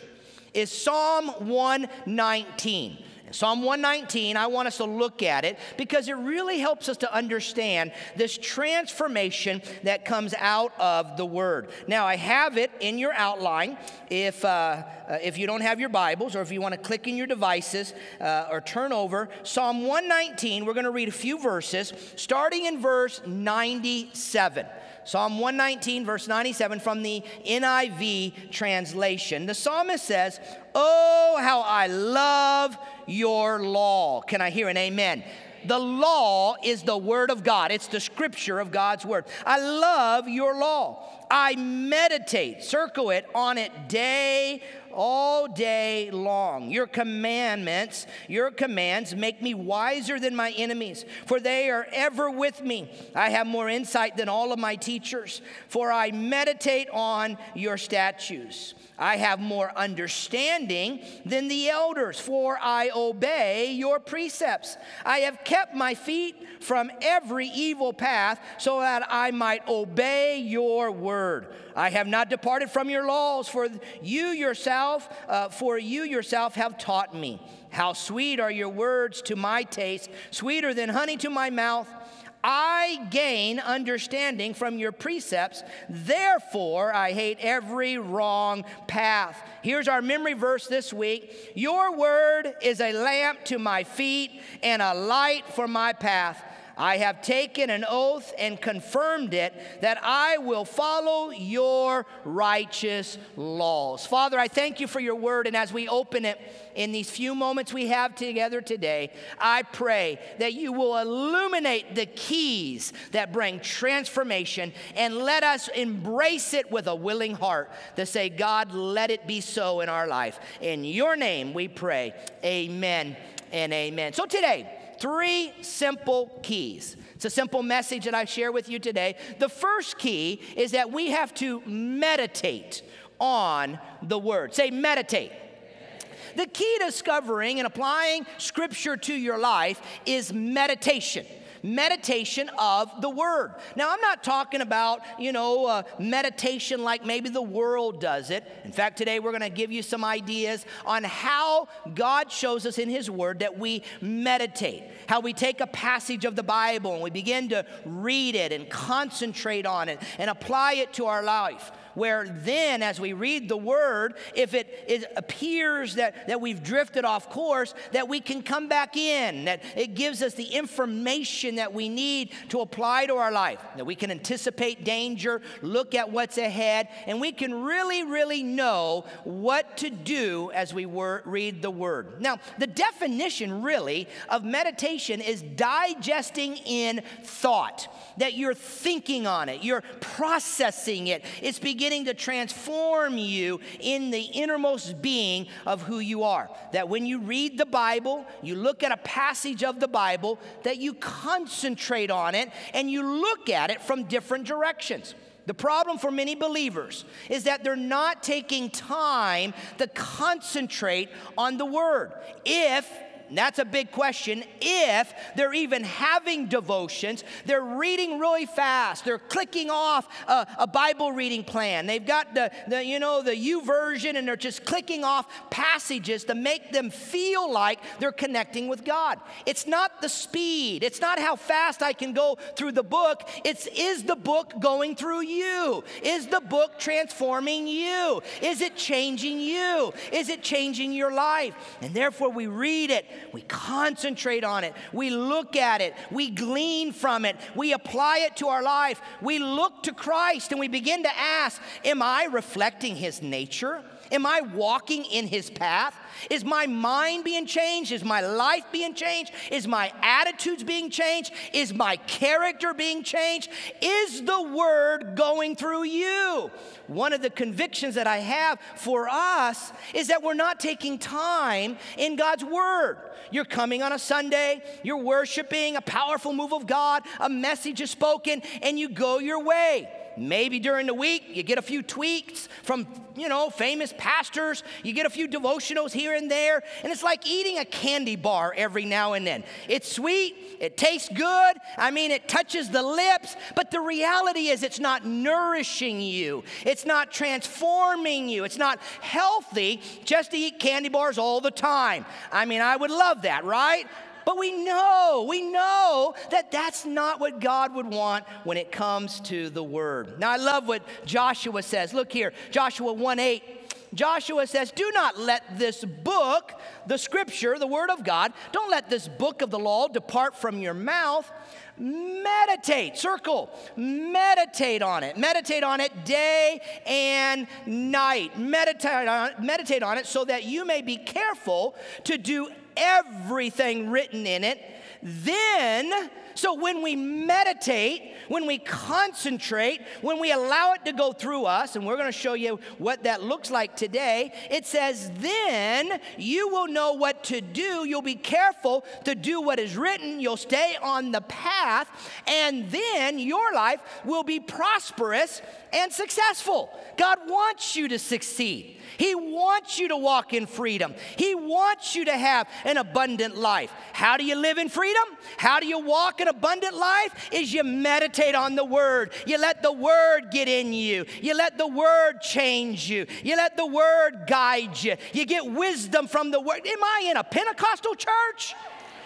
is Psalm 119. Psalm 119, I want us to look at it because it really helps us to understand this transformation that comes out of the Word. Now, I have it in your outline. If, uh, uh, if you don't have your Bibles or if you want to click in your devices uh, or turn over, Psalm 119, we're going to read a few verses, starting in verse 97. Psalm 119, verse 97 from the NIV translation. The psalmist says, Oh, how I love your law. Can I hear an amen? The law is the word of God, it's the scripture of God's word. I love your law. I meditate, circle it on it day all day long. Your commandments, your commands make me wiser than my enemies, for they are ever with me. I have more insight than all of my teachers, for I meditate on your statutes. I have more understanding than the elders, for I obey your precepts. I have kept my feet from every evil path so that I might obey your word. I have not departed from your laws, for you yourself, uh, for you yourself have taught me. How sweet are your words to my taste, sweeter than honey to my mouth. I gain understanding from your precepts. Therefore, I hate every wrong path. Here's our memory verse this week Your word is a lamp to my feet and a light for my path. I have taken an oath and confirmed it that I will follow your righteous laws. Father, I thank you for your word, and as we open it in these few moments we have together today, I pray that you will illuminate the keys that bring transformation and let us embrace it with a willing heart to say, God, let it be so in our life. In your name we pray. Amen and amen. So today, Three simple keys. It's a simple message that I share with you today. The first key is that we have to meditate on the word. Say, meditate. The key to discovering and applying scripture to your life is meditation meditation of the Word. Now, I'm not talking about, you know, uh, meditation like maybe the world does it. In fact, today we're going to give you some ideas on how God shows us in His Word that we meditate, how we take a passage of the Bible and we begin to read it and concentrate on it and apply it to our life where then, as we read the word, if it, it appears that, that we've drifted off course, that we can come back in, that it gives us the information that we need to apply to our life, that we can anticipate danger, look at what's ahead, and we can really, really know what to do as we wor- read the word. Now, the definition really of meditation is digesting in thought, that you're thinking on it, you're processing it, it's beginning beginning to transform you in the innermost being of who you are. That when you read the Bible, you look at a passage of the Bible, that you concentrate on it and you look at it from different directions. The problem for many believers is that they're not taking time to concentrate on the Word. If that's a big question. If they're even having devotions, they're reading really fast. They're clicking off a, a Bible reading plan. They've got the, the, you know, the YouVersion and they're just clicking off passages to make them feel like they're connecting with God. It's not the speed. It's not how fast I can go through the book. It's is the book going through you? Is the book transforming you? Is it changing you? Is it changing your life? And therefore we read it we concentrate on it, we look at it, we glean from it, we apply it to our life, we look to Christ and we begin to ask, Am I reflecting His nature? Am I walking in His path? Is my mind being changed? Is my life being changed? Is my attitudes being changed? Is my character being changed? Is the word going through you? One of the convictions that I have for us is that we're not taking time in God's word. You're coming on a Sunday, you're worshiping, a powerful move of God, a message is spoken, and you go your way. Maybe during the week, you get a few tweaks from, you know, famous pastors. You get a few devotionals here and there. And it's like eating a candy bar every now and then. It's sweet, it tastes good. I mean, it touches the lips. But the reality is, it's not nourishing you, it's not transforming you, it's not healthy just to eat candy bars all the time. I mean, I would love that, right? But we know, we know that that's not what God would want when it comes to the word. Now, I love what Joshua says. Look here, Joshua 1 8. Joshua says, Do not let this book, the scripture, the word of God, don't let this book of the law depart from your mouth. Meditate, circle, meditate on it. Meditate on it day and night. Meditate on it, meditate on it so that you may be careful to do everything written in it. Then, so when we meditate, when we concentrate, when we allow it to go through us, and we're going to show you what that looks like today, it says, then you will know what to do. You'll be careful to do what is written. You'll stay on the path, and then your life will be prosperous and successful. God wants you to succeed. He wants you to walk in freedom. He wants you to have an abundant life. How do you live in freedom? How do you walk an abundant life? Is you meditate on the word. You let the word get in you. You let the word change you. You let the word guide you. You get wisdom from the word. Am I in a Pentecostal church?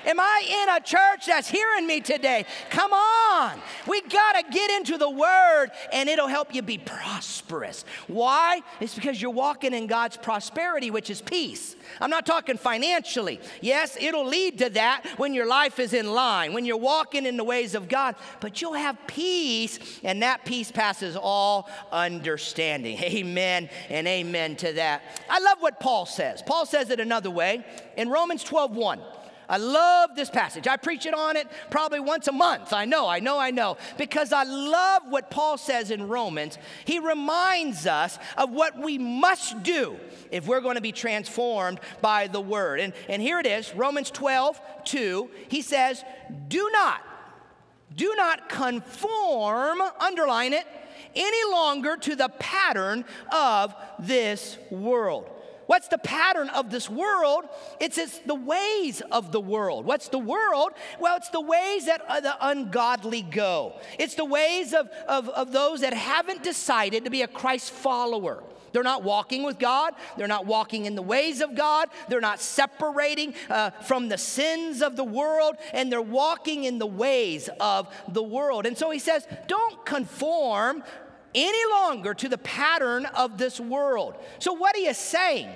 Am I in a church that's hearing me today? Come on. We got to get into the word and it'll help you be prosperous. Why? It's because you're walking in God's prosperity, which is peace. I'm not talking financially. Yes, it'll lead to that when your life is in line, when you're walking in the ways of God, but you'll have peace, and that peace passes all understanding. Amen and amen to that. I love what Paul says. Paul says it another way in Romans 12 1. I love this passage. I preach it on it probably once a month. I know, I know, I know. Because I love what Paul says in Romans. He reminds us of what we must do if we're going to be transformed by the word. And, and here it is Romans 12, 2. He says, Do not, do not conform, underline it, any longer to the pattern of this world What's the pattern of this world? It's, it's the ways of the world. What's the world? Well, it's the ways that uh, the ungodly go. It's the ways of, of, of those that haven't decided to be a Christ follower. They're not walking with God. They're not walking in the ways of God. They're not separating uh, from the sins of the world, and they're walking in the ways of the world. And so he says, don't conform any longer to the pattern of this world. So, what he is saying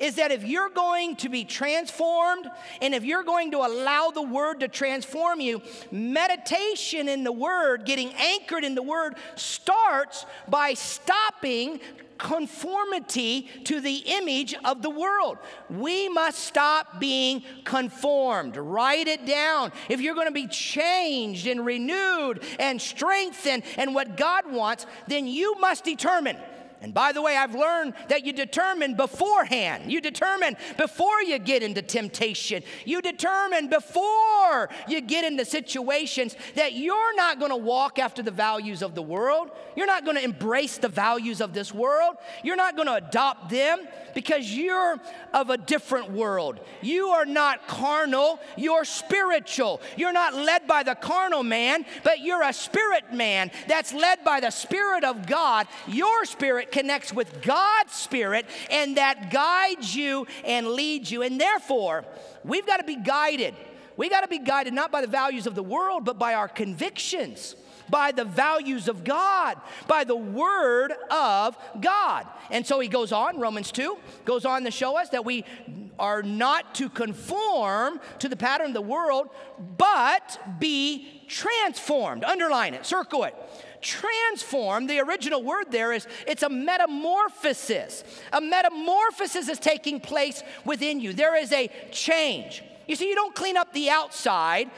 is that if you're going to be transformed and if you're going to allow the word to transform you, meditation in the word, getting anchored in the word, starts by stopping conformity to the image of the world. We must stop being conformed. Write it down. If you're going to be changed and renewed and strengthened and what God wants, then you must determine and by the way, I've learned that you determine beforehand. You determine before you get into temptation. You determine before you get into situations that you're not going to walk after the values of the world. You're not going to embrace the values of this world. You're not going to adopt them because you're of a different world. You are not carnal, you're spiritual. You're not led by the carnal man, but you're a spirit man that's led by the Spirit of God. Your spirit connects with God's Spirit and that guides you and leads you. And therefore, we've got to be guided. We got to be guided not by the values of the world, but by our convictions by the values of God, by the word of God. And so he goes on, Romans 2 goes on to show us that we are not to conform to the pattern of the world, but be transformed. Underline it, circle it transform, the original word there is it's a metamorphosis. A metamorphosis is taking place within you. There is a change. You see, you don't clean up the outside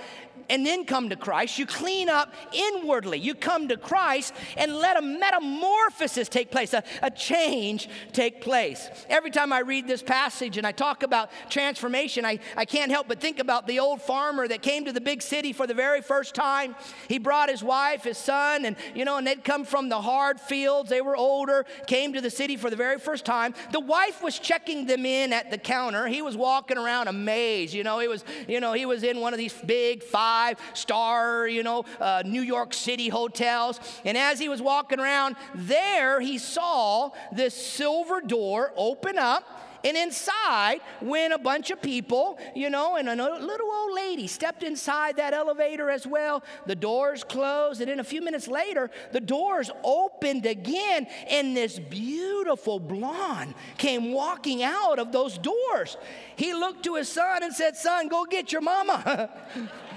and then come to Christ. You clean up inwardly. You come to Christ and let a metamorphosis take place, a, a change take place. Every time I read this passage and I talk about transformation, I, I can't help but think about the old farmer that came to the big city for the very first time. He brought his wife, his son, and you know, and they'd come from the hard fields. They were older, came to the city for the very first time. The wife was checking them in at the counter. He was walking around amazed. You know, he was, you know, he was in one of these big five star, you know, uh, New York City hotels. And as he was walking around there, he saw this silver door open up and inside went a bunch of people, you know, and a little old lady stepped inside that elevator as well. The doors closed, and then a few minutes later, the doors opened again, and this beautiful blonde came walking out of those doors. He looked to his son and said, Son, go get your mama.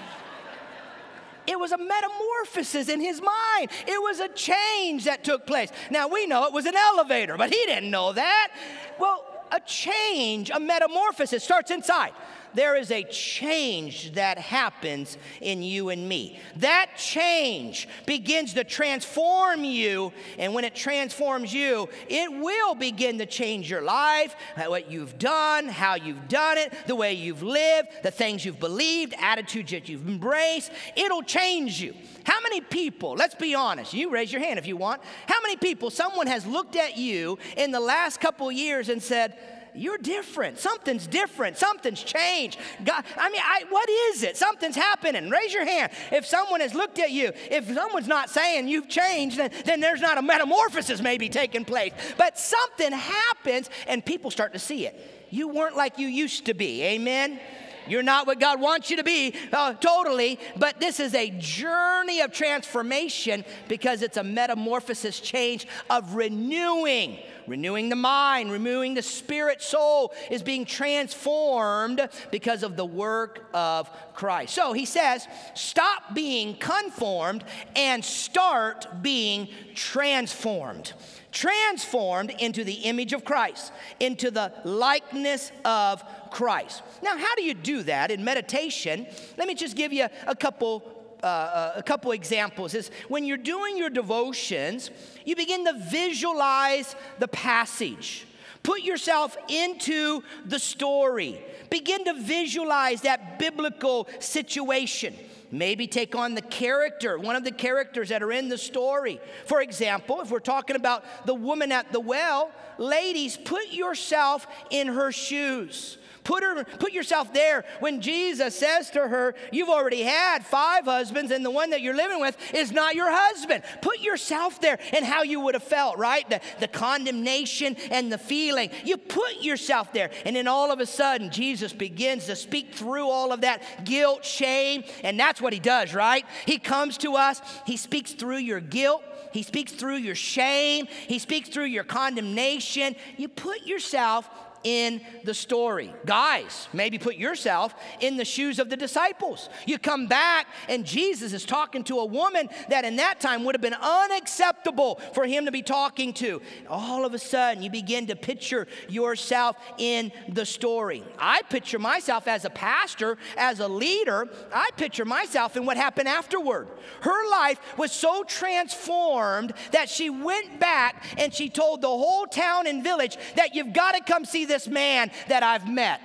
It was a metamorphosis in his mind. It was a change that took place. Now we know it was an elevator, but he didn't know that. Well, a change, a metamorphosis starts inside. There is a change that happens in you and me. That change begins to transform you, and when it transforms you, it will begin to change your life, what you've done, how you've done it, the way you've lived, the things you've believed, attitudes that you've embraced. It'll change you. How many people, let's be honest, you raise your hand if you want, how many people someone has looked at you in the last couple years and said, you're different. Something's different. Something's changed. God, I mean, I, what is it? Something's happening. Raise your hand. If someone has looked at you, if someone's not saying you've changed, then, then there's not a metamorphosis maybe taking place. But something happens and people start to see it. You weren't like you used to be. Amen? You're not what God wants you to be uh, totally, but this is a journey of transformation because it's a metamorphosis change of renewing renewing the mind, renewing the spirit, soul is being transformed because of the work of Christ. So he says, stop being conformed and start being transformed. Transformed into the image of Christ, into the likeness of Christ. Now, how do you do that in meditation? Let me just give you a couple uh, uh, a couple examples is when you're doing your devotions, you begin to visualize the passage. Put yourself into the story. Begin to visualize that biblical situation. Maybe take on the character, one of the characters that are in the story. For example, if we're talking about the woman at the well, ladies, put yourself in her shoes. Put, her, put yourself there when Jesus says to her, You've already had five husbands, and the one that you're living with is not your husband. Put yourself there and how you would have felt, right? The, the condemnation and the feeling. You put yourself there, and then all of a sudden, Jesus begins to speak through all of that guilt, shame, and that's what he does, right? He comes to us, he speaks through your guilt. He speaks through your shame. He speaks through your condemnation. You put yourself in the story. Guys, maybe put yourself in the shoes of the disciples. You come back, and Jesus is talking to a woman that in that time would have been unacceptable for him to be talking to. All of a sudden, you begin to picture yourself in the story. I picture myself as a pastor, as a leader. I picture myself in what happened afterward. Her life was so transformed that she went back and she told the whole town and village that you've got to come see this man that I've met.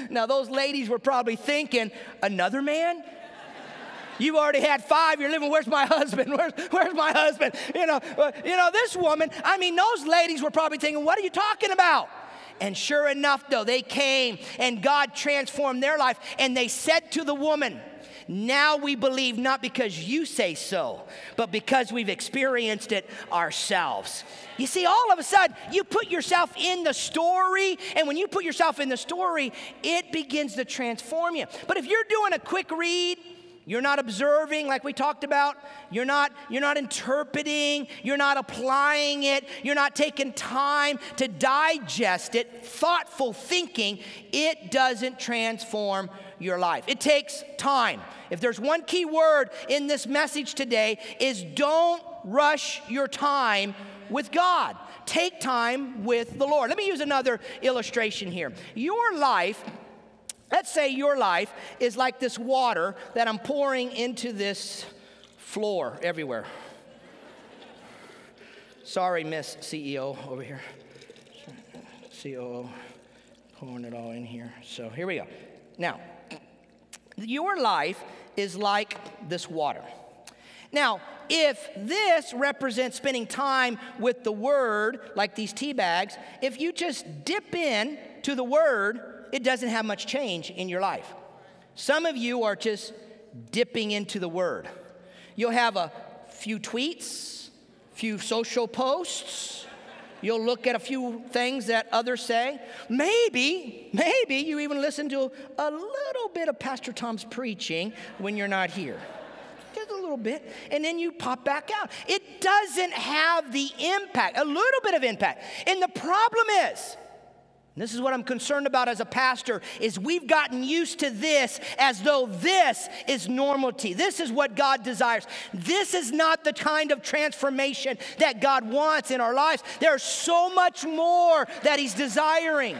now, those ladies were probably thinking, another man? You've already had five. You're living. Where's my husband? Where's, where's my husband? You know, uh, you know this woman. I mean, those ladies were probably thinking, "What are you talking about?" And sure enough, though, they came and God transformed their life. And they said to the woman, now we believe not because you say so, but because we've experienced it ourselves. You see, all of a sudden, you put yourself in the story, and when you put yourself in the story, it begins to transform you. But if you're doing a quick read, you're not observing like we talked about. You're not, you're not interpreting. You're not applying it. You're not taking time to digest it. Thoughtful thinking, it doesn't transform your life. It takes time. If there's one key word in this message today is don't rush your time with God. Take time with the Lord. Let me use another illustration here. Your life Let's say your life is like this water that I'm pouring into this floor everywhere. Sorry, Miss CEO over here. COO, pouring it all in here. So here we go. Now, your life is like this water. Now, if this represents spending time with the Word, like these tea bags, if you just dip in to the Word, it doesn't have much change in your life. Some of you are just dipping into the Word. You'll have a few tweets, few social posts. You'll look at a few things that others say. Maybe, maybe you even listen to a little bit of Pastor Tom's preaching when you're not here just a little bit, and then you pop back out. It doesn't have the impact, a little bit of impact. And the problem is, and this is what I'm concerned about as a pastor is we've gotten used to this as though this is normality. This is what God desires. This is not the kind of transformation that God wants in our lives. There's so much more that he's desiring.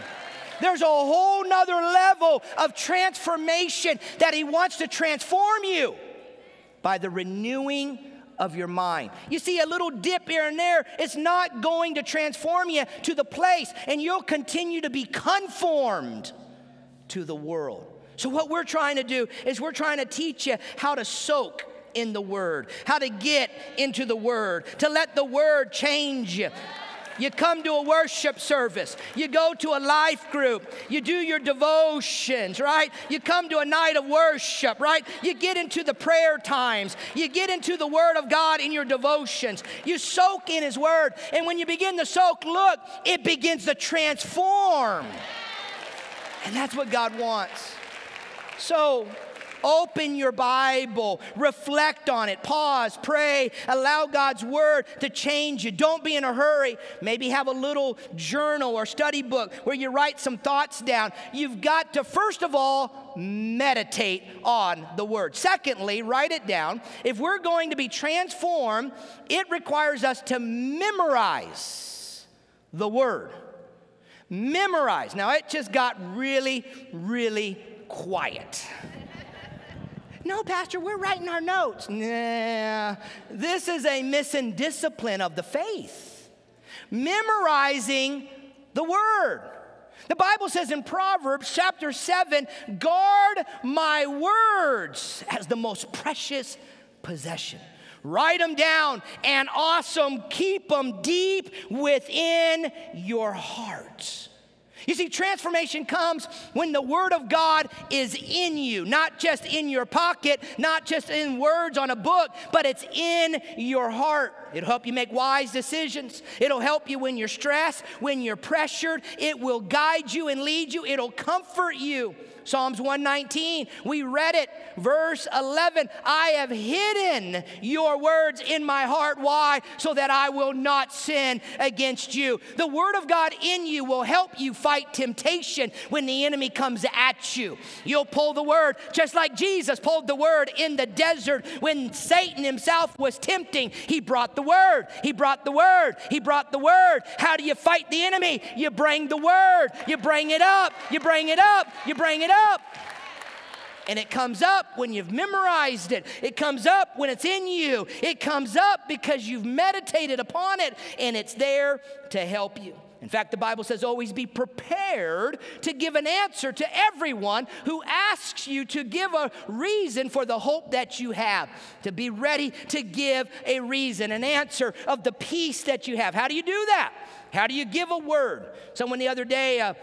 There's a whole nother level of transformation that he wants to transform you by the renewing of your mind. You see, a little dip here and there, it's not going to transform you to the place, and you'll continue to be conformed to the world. So, what we're trying to do is we're trying to teach you how to soak in the Word, how to get into the Word, to let the Word change you. You come to a worship service. You go to a life group. You do your devotions, right? You come to a night of worship, right? You get into the prayer times. You get into the Word of God in your devotions. You soak in His Word. And when you begin to soak, look, it begins to transform. And that's what God wants. So, Open your Bible, reflect on it, pause, pray, allow God's word to change you. Don't be in a hurry. Maybe have a little journal or study book where you write some thoughts down. You've got to, first of all, meditate on the word. Secondly, write it down. If we're going to be transformed, it requires us to memorize the word. Memorize. Now, it just got really, really quiet. No, Pastor, we're writing our notes. Nah, this is a missing discipline of the faith. Memorizing the word. The Bible says in Proverbs chapter 7 guard my words as the most precious possession. Write them down and awesome, keep them deep within your hearts. You see, transformation comes when the Word of God is in you, not just in your pocket, not just in words on a book, but it's in your heart. It'll help you make wise decisions. It'll help you when you're stressed, when you're pressured. It will guide you and lead you. It'll comfort you. Psalms 119, we read it, verse 11. I have hidden your words in my heart. Why? So that I will not sin against you. The word of God in you will help you fight temptation when the enemy comes at you. You'll pull the word, just like Jesus pulled the word in the desert when Satan himself was tempting. He brought the word. He brought the word. He brought the word. How do you fight the enemy? You bring the word. You bring it up. You bring it up. You bring it up. And it comes up when you've memorized it. It comes up when it's in you. It comes up because you've meditated upon it and it's there to help you. In fact, the Bible says, always be prepared to give an answer to everyone who asks you to give a reason for the hope that you have. To be ready to give a reason, an answer of the peace that you have. How do you do that? How do you give a word? Someone the other day, uh,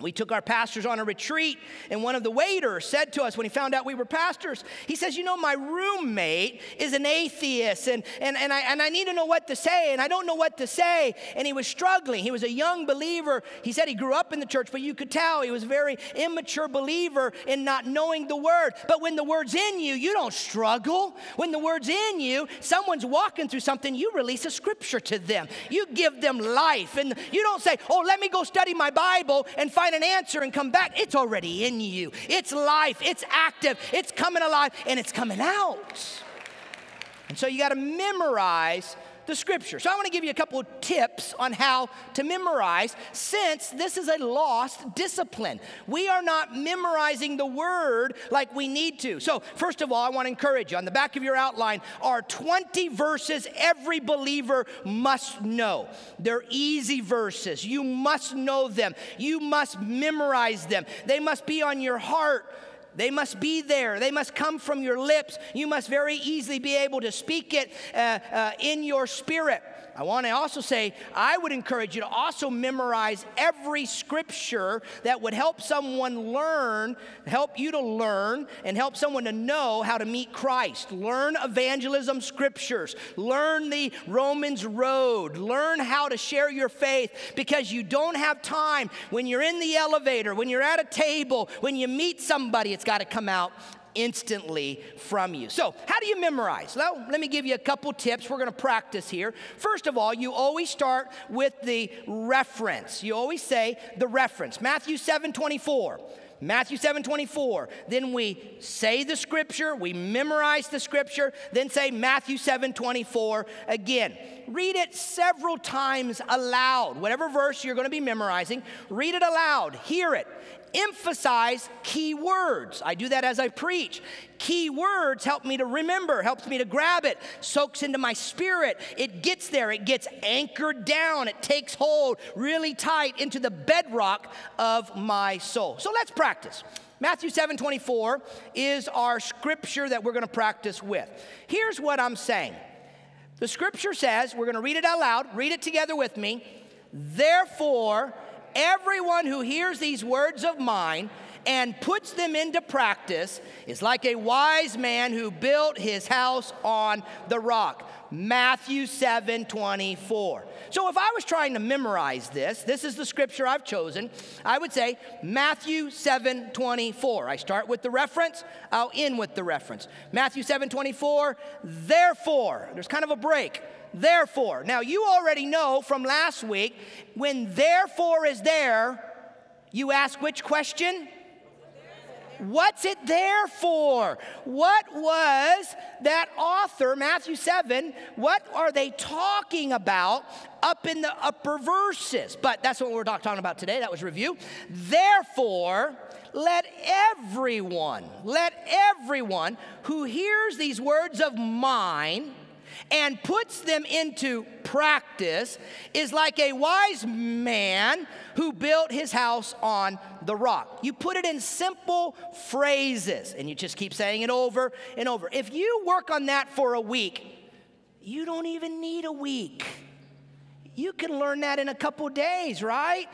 we took our pastors on a retreat, and one of the waiters said to us when he found out we were pastors, he says, You know, my roommate is an atheist, and, and, and, I, and I need to know what to say, and I don't know what to say. And he was struggling. He was a young believer. He said he grew up in the church, but you could tell he was a very immature believer in not knowing the word. But when the word's in you, you don't struggle. When the word's in you, someone's walking through something, you release a scripture to them. You give them life, and you don't say, Oh, let me go study my Bible and find find an answer and come back, it's already in you. It's life, it's active, it's coming alive, and it's coming out. And so you got to memorize the scripture. So I want to give you a couple of tips on how to memorize since this is a lost discipline. We are not memorizing the word like we need to. So, first of all, I want to encourage you on the back of your outline are 20 verses every believer must know. They're easy verses. You must know them. You must memorize them. They must be on your heart. They must be there. They must come from your lips. You must very easily be able to speak it uh, uh, in your spirit. I want to also say, I would encourage you to also memorize every scripture that would help someone learn, help you to learn, and help someone to know how to meet Christ. Learn evangelism scriptures, learn the Romans road, learn how to share your faith because you don't have time. When you're in the elevator, when you're at a table, when you meet somebody, it's got to come out instantly from you. So, how do you memorize? Well, let me give you a couple tips. We're going to practice here. First of all, you always start with the reference. You always say the reference. Matthew 7 24. Matthew 7 24. Then we say the scripture, we memorize the scripture, then say Matthew 7 24 again. Read it several times aloud. Whatever verse you're going to be memorizing, read it aloud, hear it emphasize key words. I do that as I preach. Key words help me to remember, helps me to grab it, soaks into my spirit. It gets there, it gets anchored down, it takes hold really tight into the bedrock of my soul. So let's practice. Matthew 7 24 is our scripture that we're going to practice with. Here's what I'm saying the scripture says, we're going to read it out loud, read it together with me. Therefore, Everyone who hears these words of mine and puts them into practice is like a wise man who built his house on the rock. Matthew 7 24. So, if I was trying to memorize this, this is the scripture I've chosen, I would say Matthew 7 24. I start with the reference, I'll end with the reference. Matthew 7 24, therefore, there's kind of a break therefore. Now, you already know from last week when therefore is there, you ask which question? What's it there for? What was that author, Matthew 7, what are they talking about up in the upper verses? But that's what we're talking about today. That was review. Therefore, let everyone, let everyone who hears these words of mine, and puts them into practice is like a wise man who built his house on the rock. You put it in simple phrases and you just keep saying it over and over. If you work on that for a week, you don't even need a week. You can learn that in a couple days, right?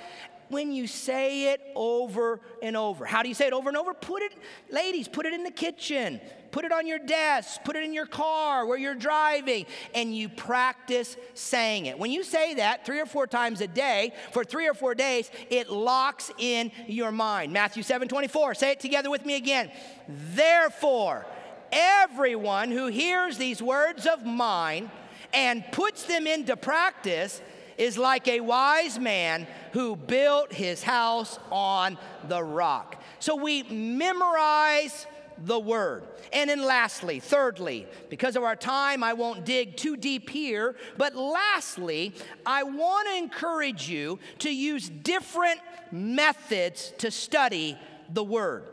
When you say it over and over. How do you say it over and over? Put it, ladies, put it in the kitchen, put it on your desk, put it in your car where you're driving, and you practice saying it. When you say that three or four times a day for three or four days, it locks in your mind. Matthew 7 24, say it together with me again. Therefore, everyone who hears these words of mine and puts them into practice is like a wise man who built his house on the rock. So we memorize the word. And then lastly, thirdly, because of our time, I won't dig too deep here, but lastly, I want to encourage you to use different methods to study the word.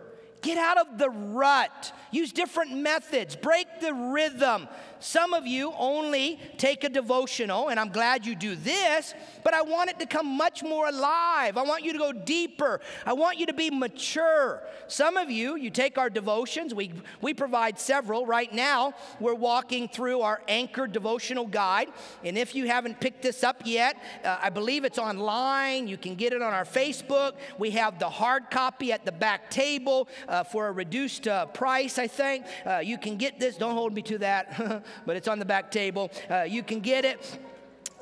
Get out of the rut. Use different methods. Break the rhythm. Some of you only take a devotional, and I'm glad you do this, but I want it to come much more alive. I want you to go deeper. I want you to be mature. Some of you, you take our devotions. We, we provide several. Right now, we're walking through our Anchor devotional guide. And if you haven't picked this up yet, uh, I believe it's online. You can get it on our Facebook. We have the hard copy at the back table uh, for a reduced uh, price, I think. Uh, you can get this. Don't hold me to that. but it's on the back table. Uh, you can get it.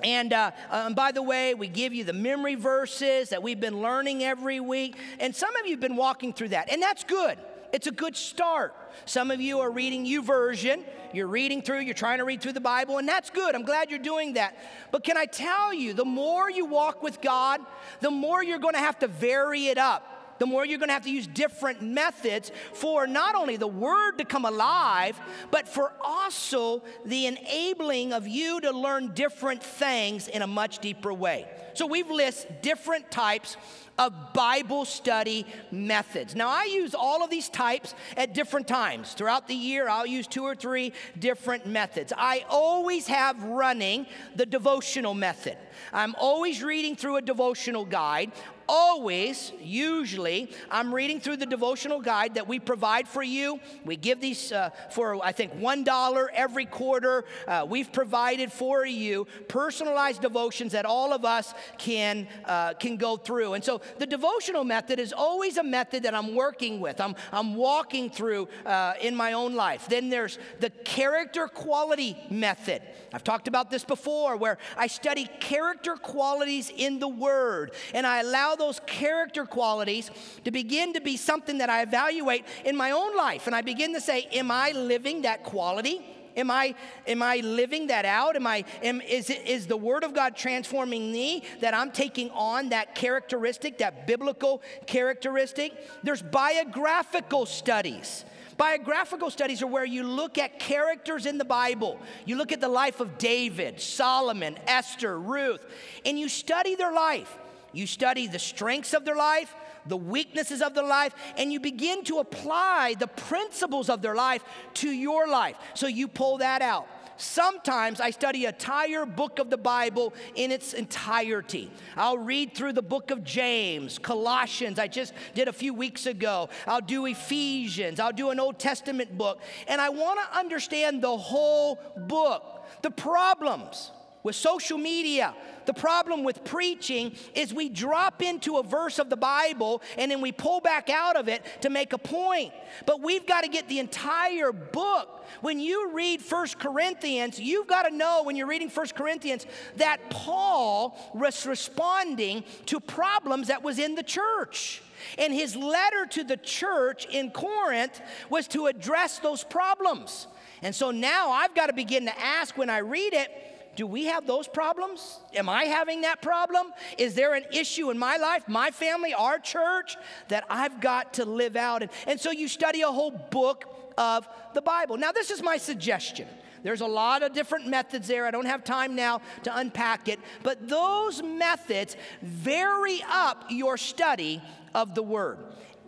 And uh, um, by the way, we give you the memory verses that we've been learning every week. And some of you have been walking through that, and that's good. It's a good start. Some of you are reading YouVersion. You're reading through, you're trying to read through the Bible, and that's good. I'm glad you're doing that. But can I tell you, the more you walk with God, the more you're going to have to vary it up the more you're going to have to use different methods for not only the word to come alive, but for also the enabling of you to learn different things in a much deeper way. So we've listed different types of Bible study methods. Now, I use all of these types at different times. Throughout the year, I'll use two or three different methods. I always have running the devotional method. I'm always reading through a devotional guide always, usually, I'm reading through the devotional guide that we provide for you. We give these uh, for, I think, $1 every quarter. Uh, we've provided for you personalized devotions that all of us can, uh, can go through. And so the devotional method is always a method that I'm working with, I'm, I'm walking through uh, in my own life. Then there's the character quality method. I've talked about this before, where I study character qualities in the Word and I allow those character qualities to begin to be something that I evaluate in my own life. And I begin to say, Am I living that quality? Am I, am I living that out? Am I, am, is, it, is the Word of God transforming me that I'm taking on that characteristic, that biblical characteristic? There's biographical studies. Biographical studies are where you look at characters in the Bible. You look at the life of David, Solomon, Esther, Ruth, and you study their life. You study the strengths of their life, the weaknesses of their life, and you begin to apply the principles of their life to your life. So you pull that out. Sometimes I study a entire book of the Bible in its entirety. I'll read through the book of James, Colossians, I just did a few weeks ago. I'll do Ephesians, I'll do an Old Testament book, and I want to understand the whole book, the problems with social media, the problem with preaching is we drop into a verse of the Bible and then we pull back out of it to make a point. But we've got to get the entire book. When you read First Corinthians, you've got to know when you're reading First Corinthians that Paul was responding to problems that was in the church. And his letter to the church in Corinth was to address those problems. And so now I've got to begin to ask when I read it, do we have those problems? Am I having that problem? Is there an issue in my life, my family, our church that I've got to live out? And, and so you study a whole book of the Bible. Now, this is my suggestion. There's a lot of different methods there. I don't have time now to unpack it, but those methods vary up your study of the Word.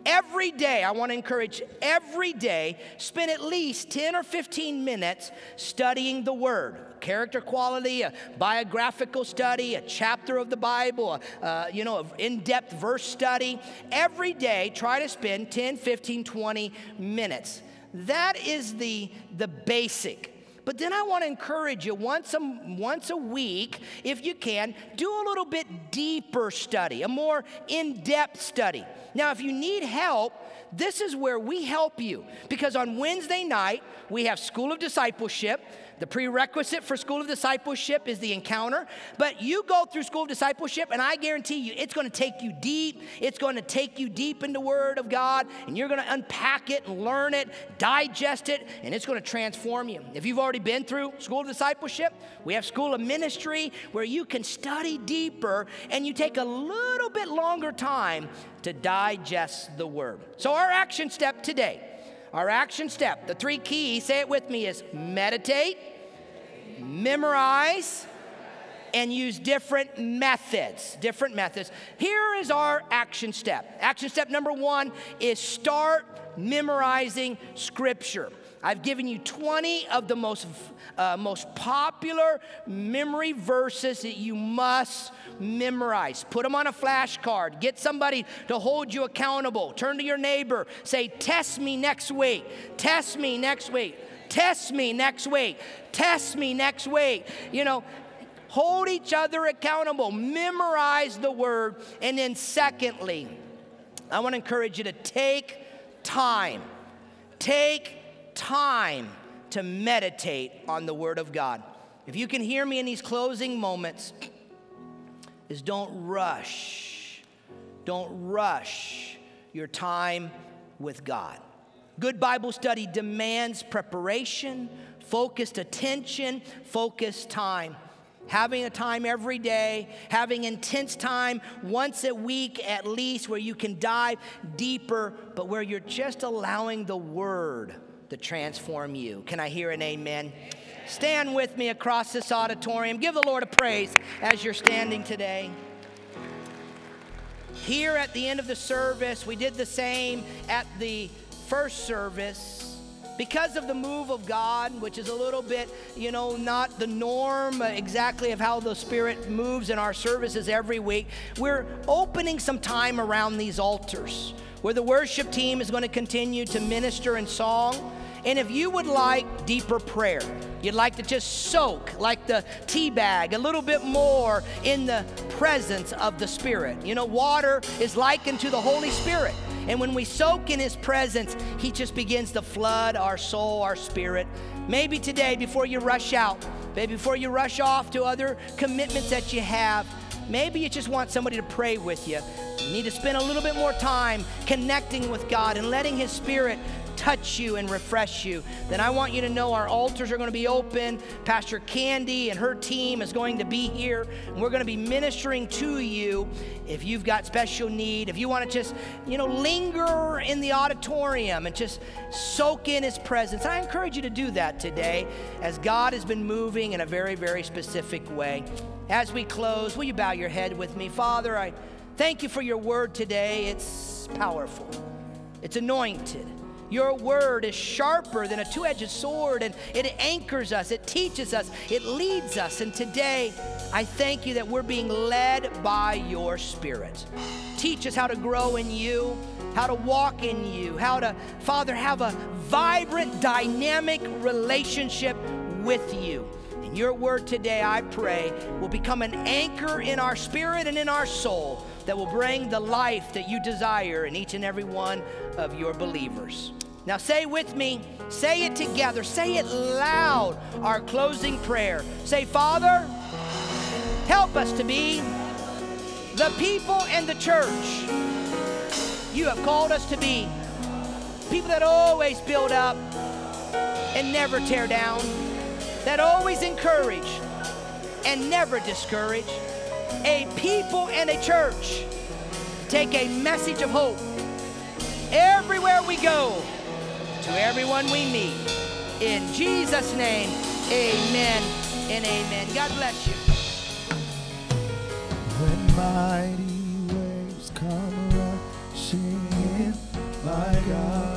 Every day, I want to encourage every day, spend at least 10 or 15 minutes studying the Word. Character quality, a biographical study, a chapter of the Bible, uh, you know, in depth verse study. Every day, try to spend 10, 15, 20 minutes. That is the, the basic. But then I want to encourage you once a, once a week, if you can, do a little bit deeper study, a more in depth study. Now, if you need help, this is where we help you because on Wednesday night, we have School of Discipleship. The prerequisite for School of Discipleship is the encounter, but you go through School of Discipleship, and I guarantee you it's going to take you deep. It's going to take you deep into Word of God, and you're going to unpack it and learn it, digest it, and it's going to transform you. If you've already been through School of Discipleship, we have School of Ministry where you can study deeper and you take a little bit longer time to digest the Word. So, our action step today. Our action step, the three keys, say it with me, is meditate, memorize, and use different methods. Different methods. Here is our action step. Action step number one is start memorizing scripture. I've given you 20 of the most, uh, most popular memory verses that you must memorize. Put them on a flashcard. Get somebody to hold you accountable. Turn to your neighbor. Say, Test me next week. Test me next week. Test me next week. Test me next week. You know, hold each other accountable. Memorize the word. And then, secondly, I want to encourage you to take time. Take time to meditate on the Word of God. If you can hear me in these closing moments, is don't rush. Don't rush your time with God. Good Bible study demands preparation, focused attention, focused time. having a time every day, having intense time once a week at least where you can dive deeper, but where you're just allowing the Word to transform you. Can I hear an amen? Stand with me across this auditorium. Give the Lord a praise as you're standing today. Here at the end of the service, we did the same at the first service. Because of the move of God, which is a little bit, you know, not the norm exactly of how the Spirit moves in our services every week, we're opening some time around these altars where the worship team is going to continue to minister in song. And if you would like deeper prayer, you'd like to just soak like the tea bag a little bit more in the presence of the Spirit. You know, water is likened to the Holy Spirit. And when we soak in His presence, He just begins to flood our soul, our spirit. Maybe today, before you rush out, maybe before you rush off to other commitments that you have, maybe you just want somebody to pray with you. You need to spend a little bit more time connecting with God and letting His Spirit touch you and refresh you, then I want you to know our altars are going to be open. Pastor Candy and her team is going to be here, and we're going to be ministering to you. If you've got special need, if you want to just, you know, linger in the auditorium and just soak in His presence, I encourage you to do that today as God has been moving in a very, very specific way. As we close, will you bow your head with me? Father, I thank you for your word today. It's powerful, it's anointed. Your word is sharper than a two edged sword and it anchors us, it teaches us, it leads us. And today, I thank you that we're being led by your spirit. Teach us how to grow in you, how to walk in you, how to, Father, have a vibrant, dynamic relationship with you. And your word today, I pray, will become an anchor in our spirit and in our soul that will bring the life that you desire in each and every one of your believers. Now, say with me, say it together, say it loud, our closing prayer. Say, Father, help us to be the people and the church you have called us to be. People that always build up and never tear down, that always encourage and never discourage. A people and a church take a message of hope everywhere we go to everyone we meet. In Jesus' name, amen and amen. God bless you. When mighty waves come rushing in, my God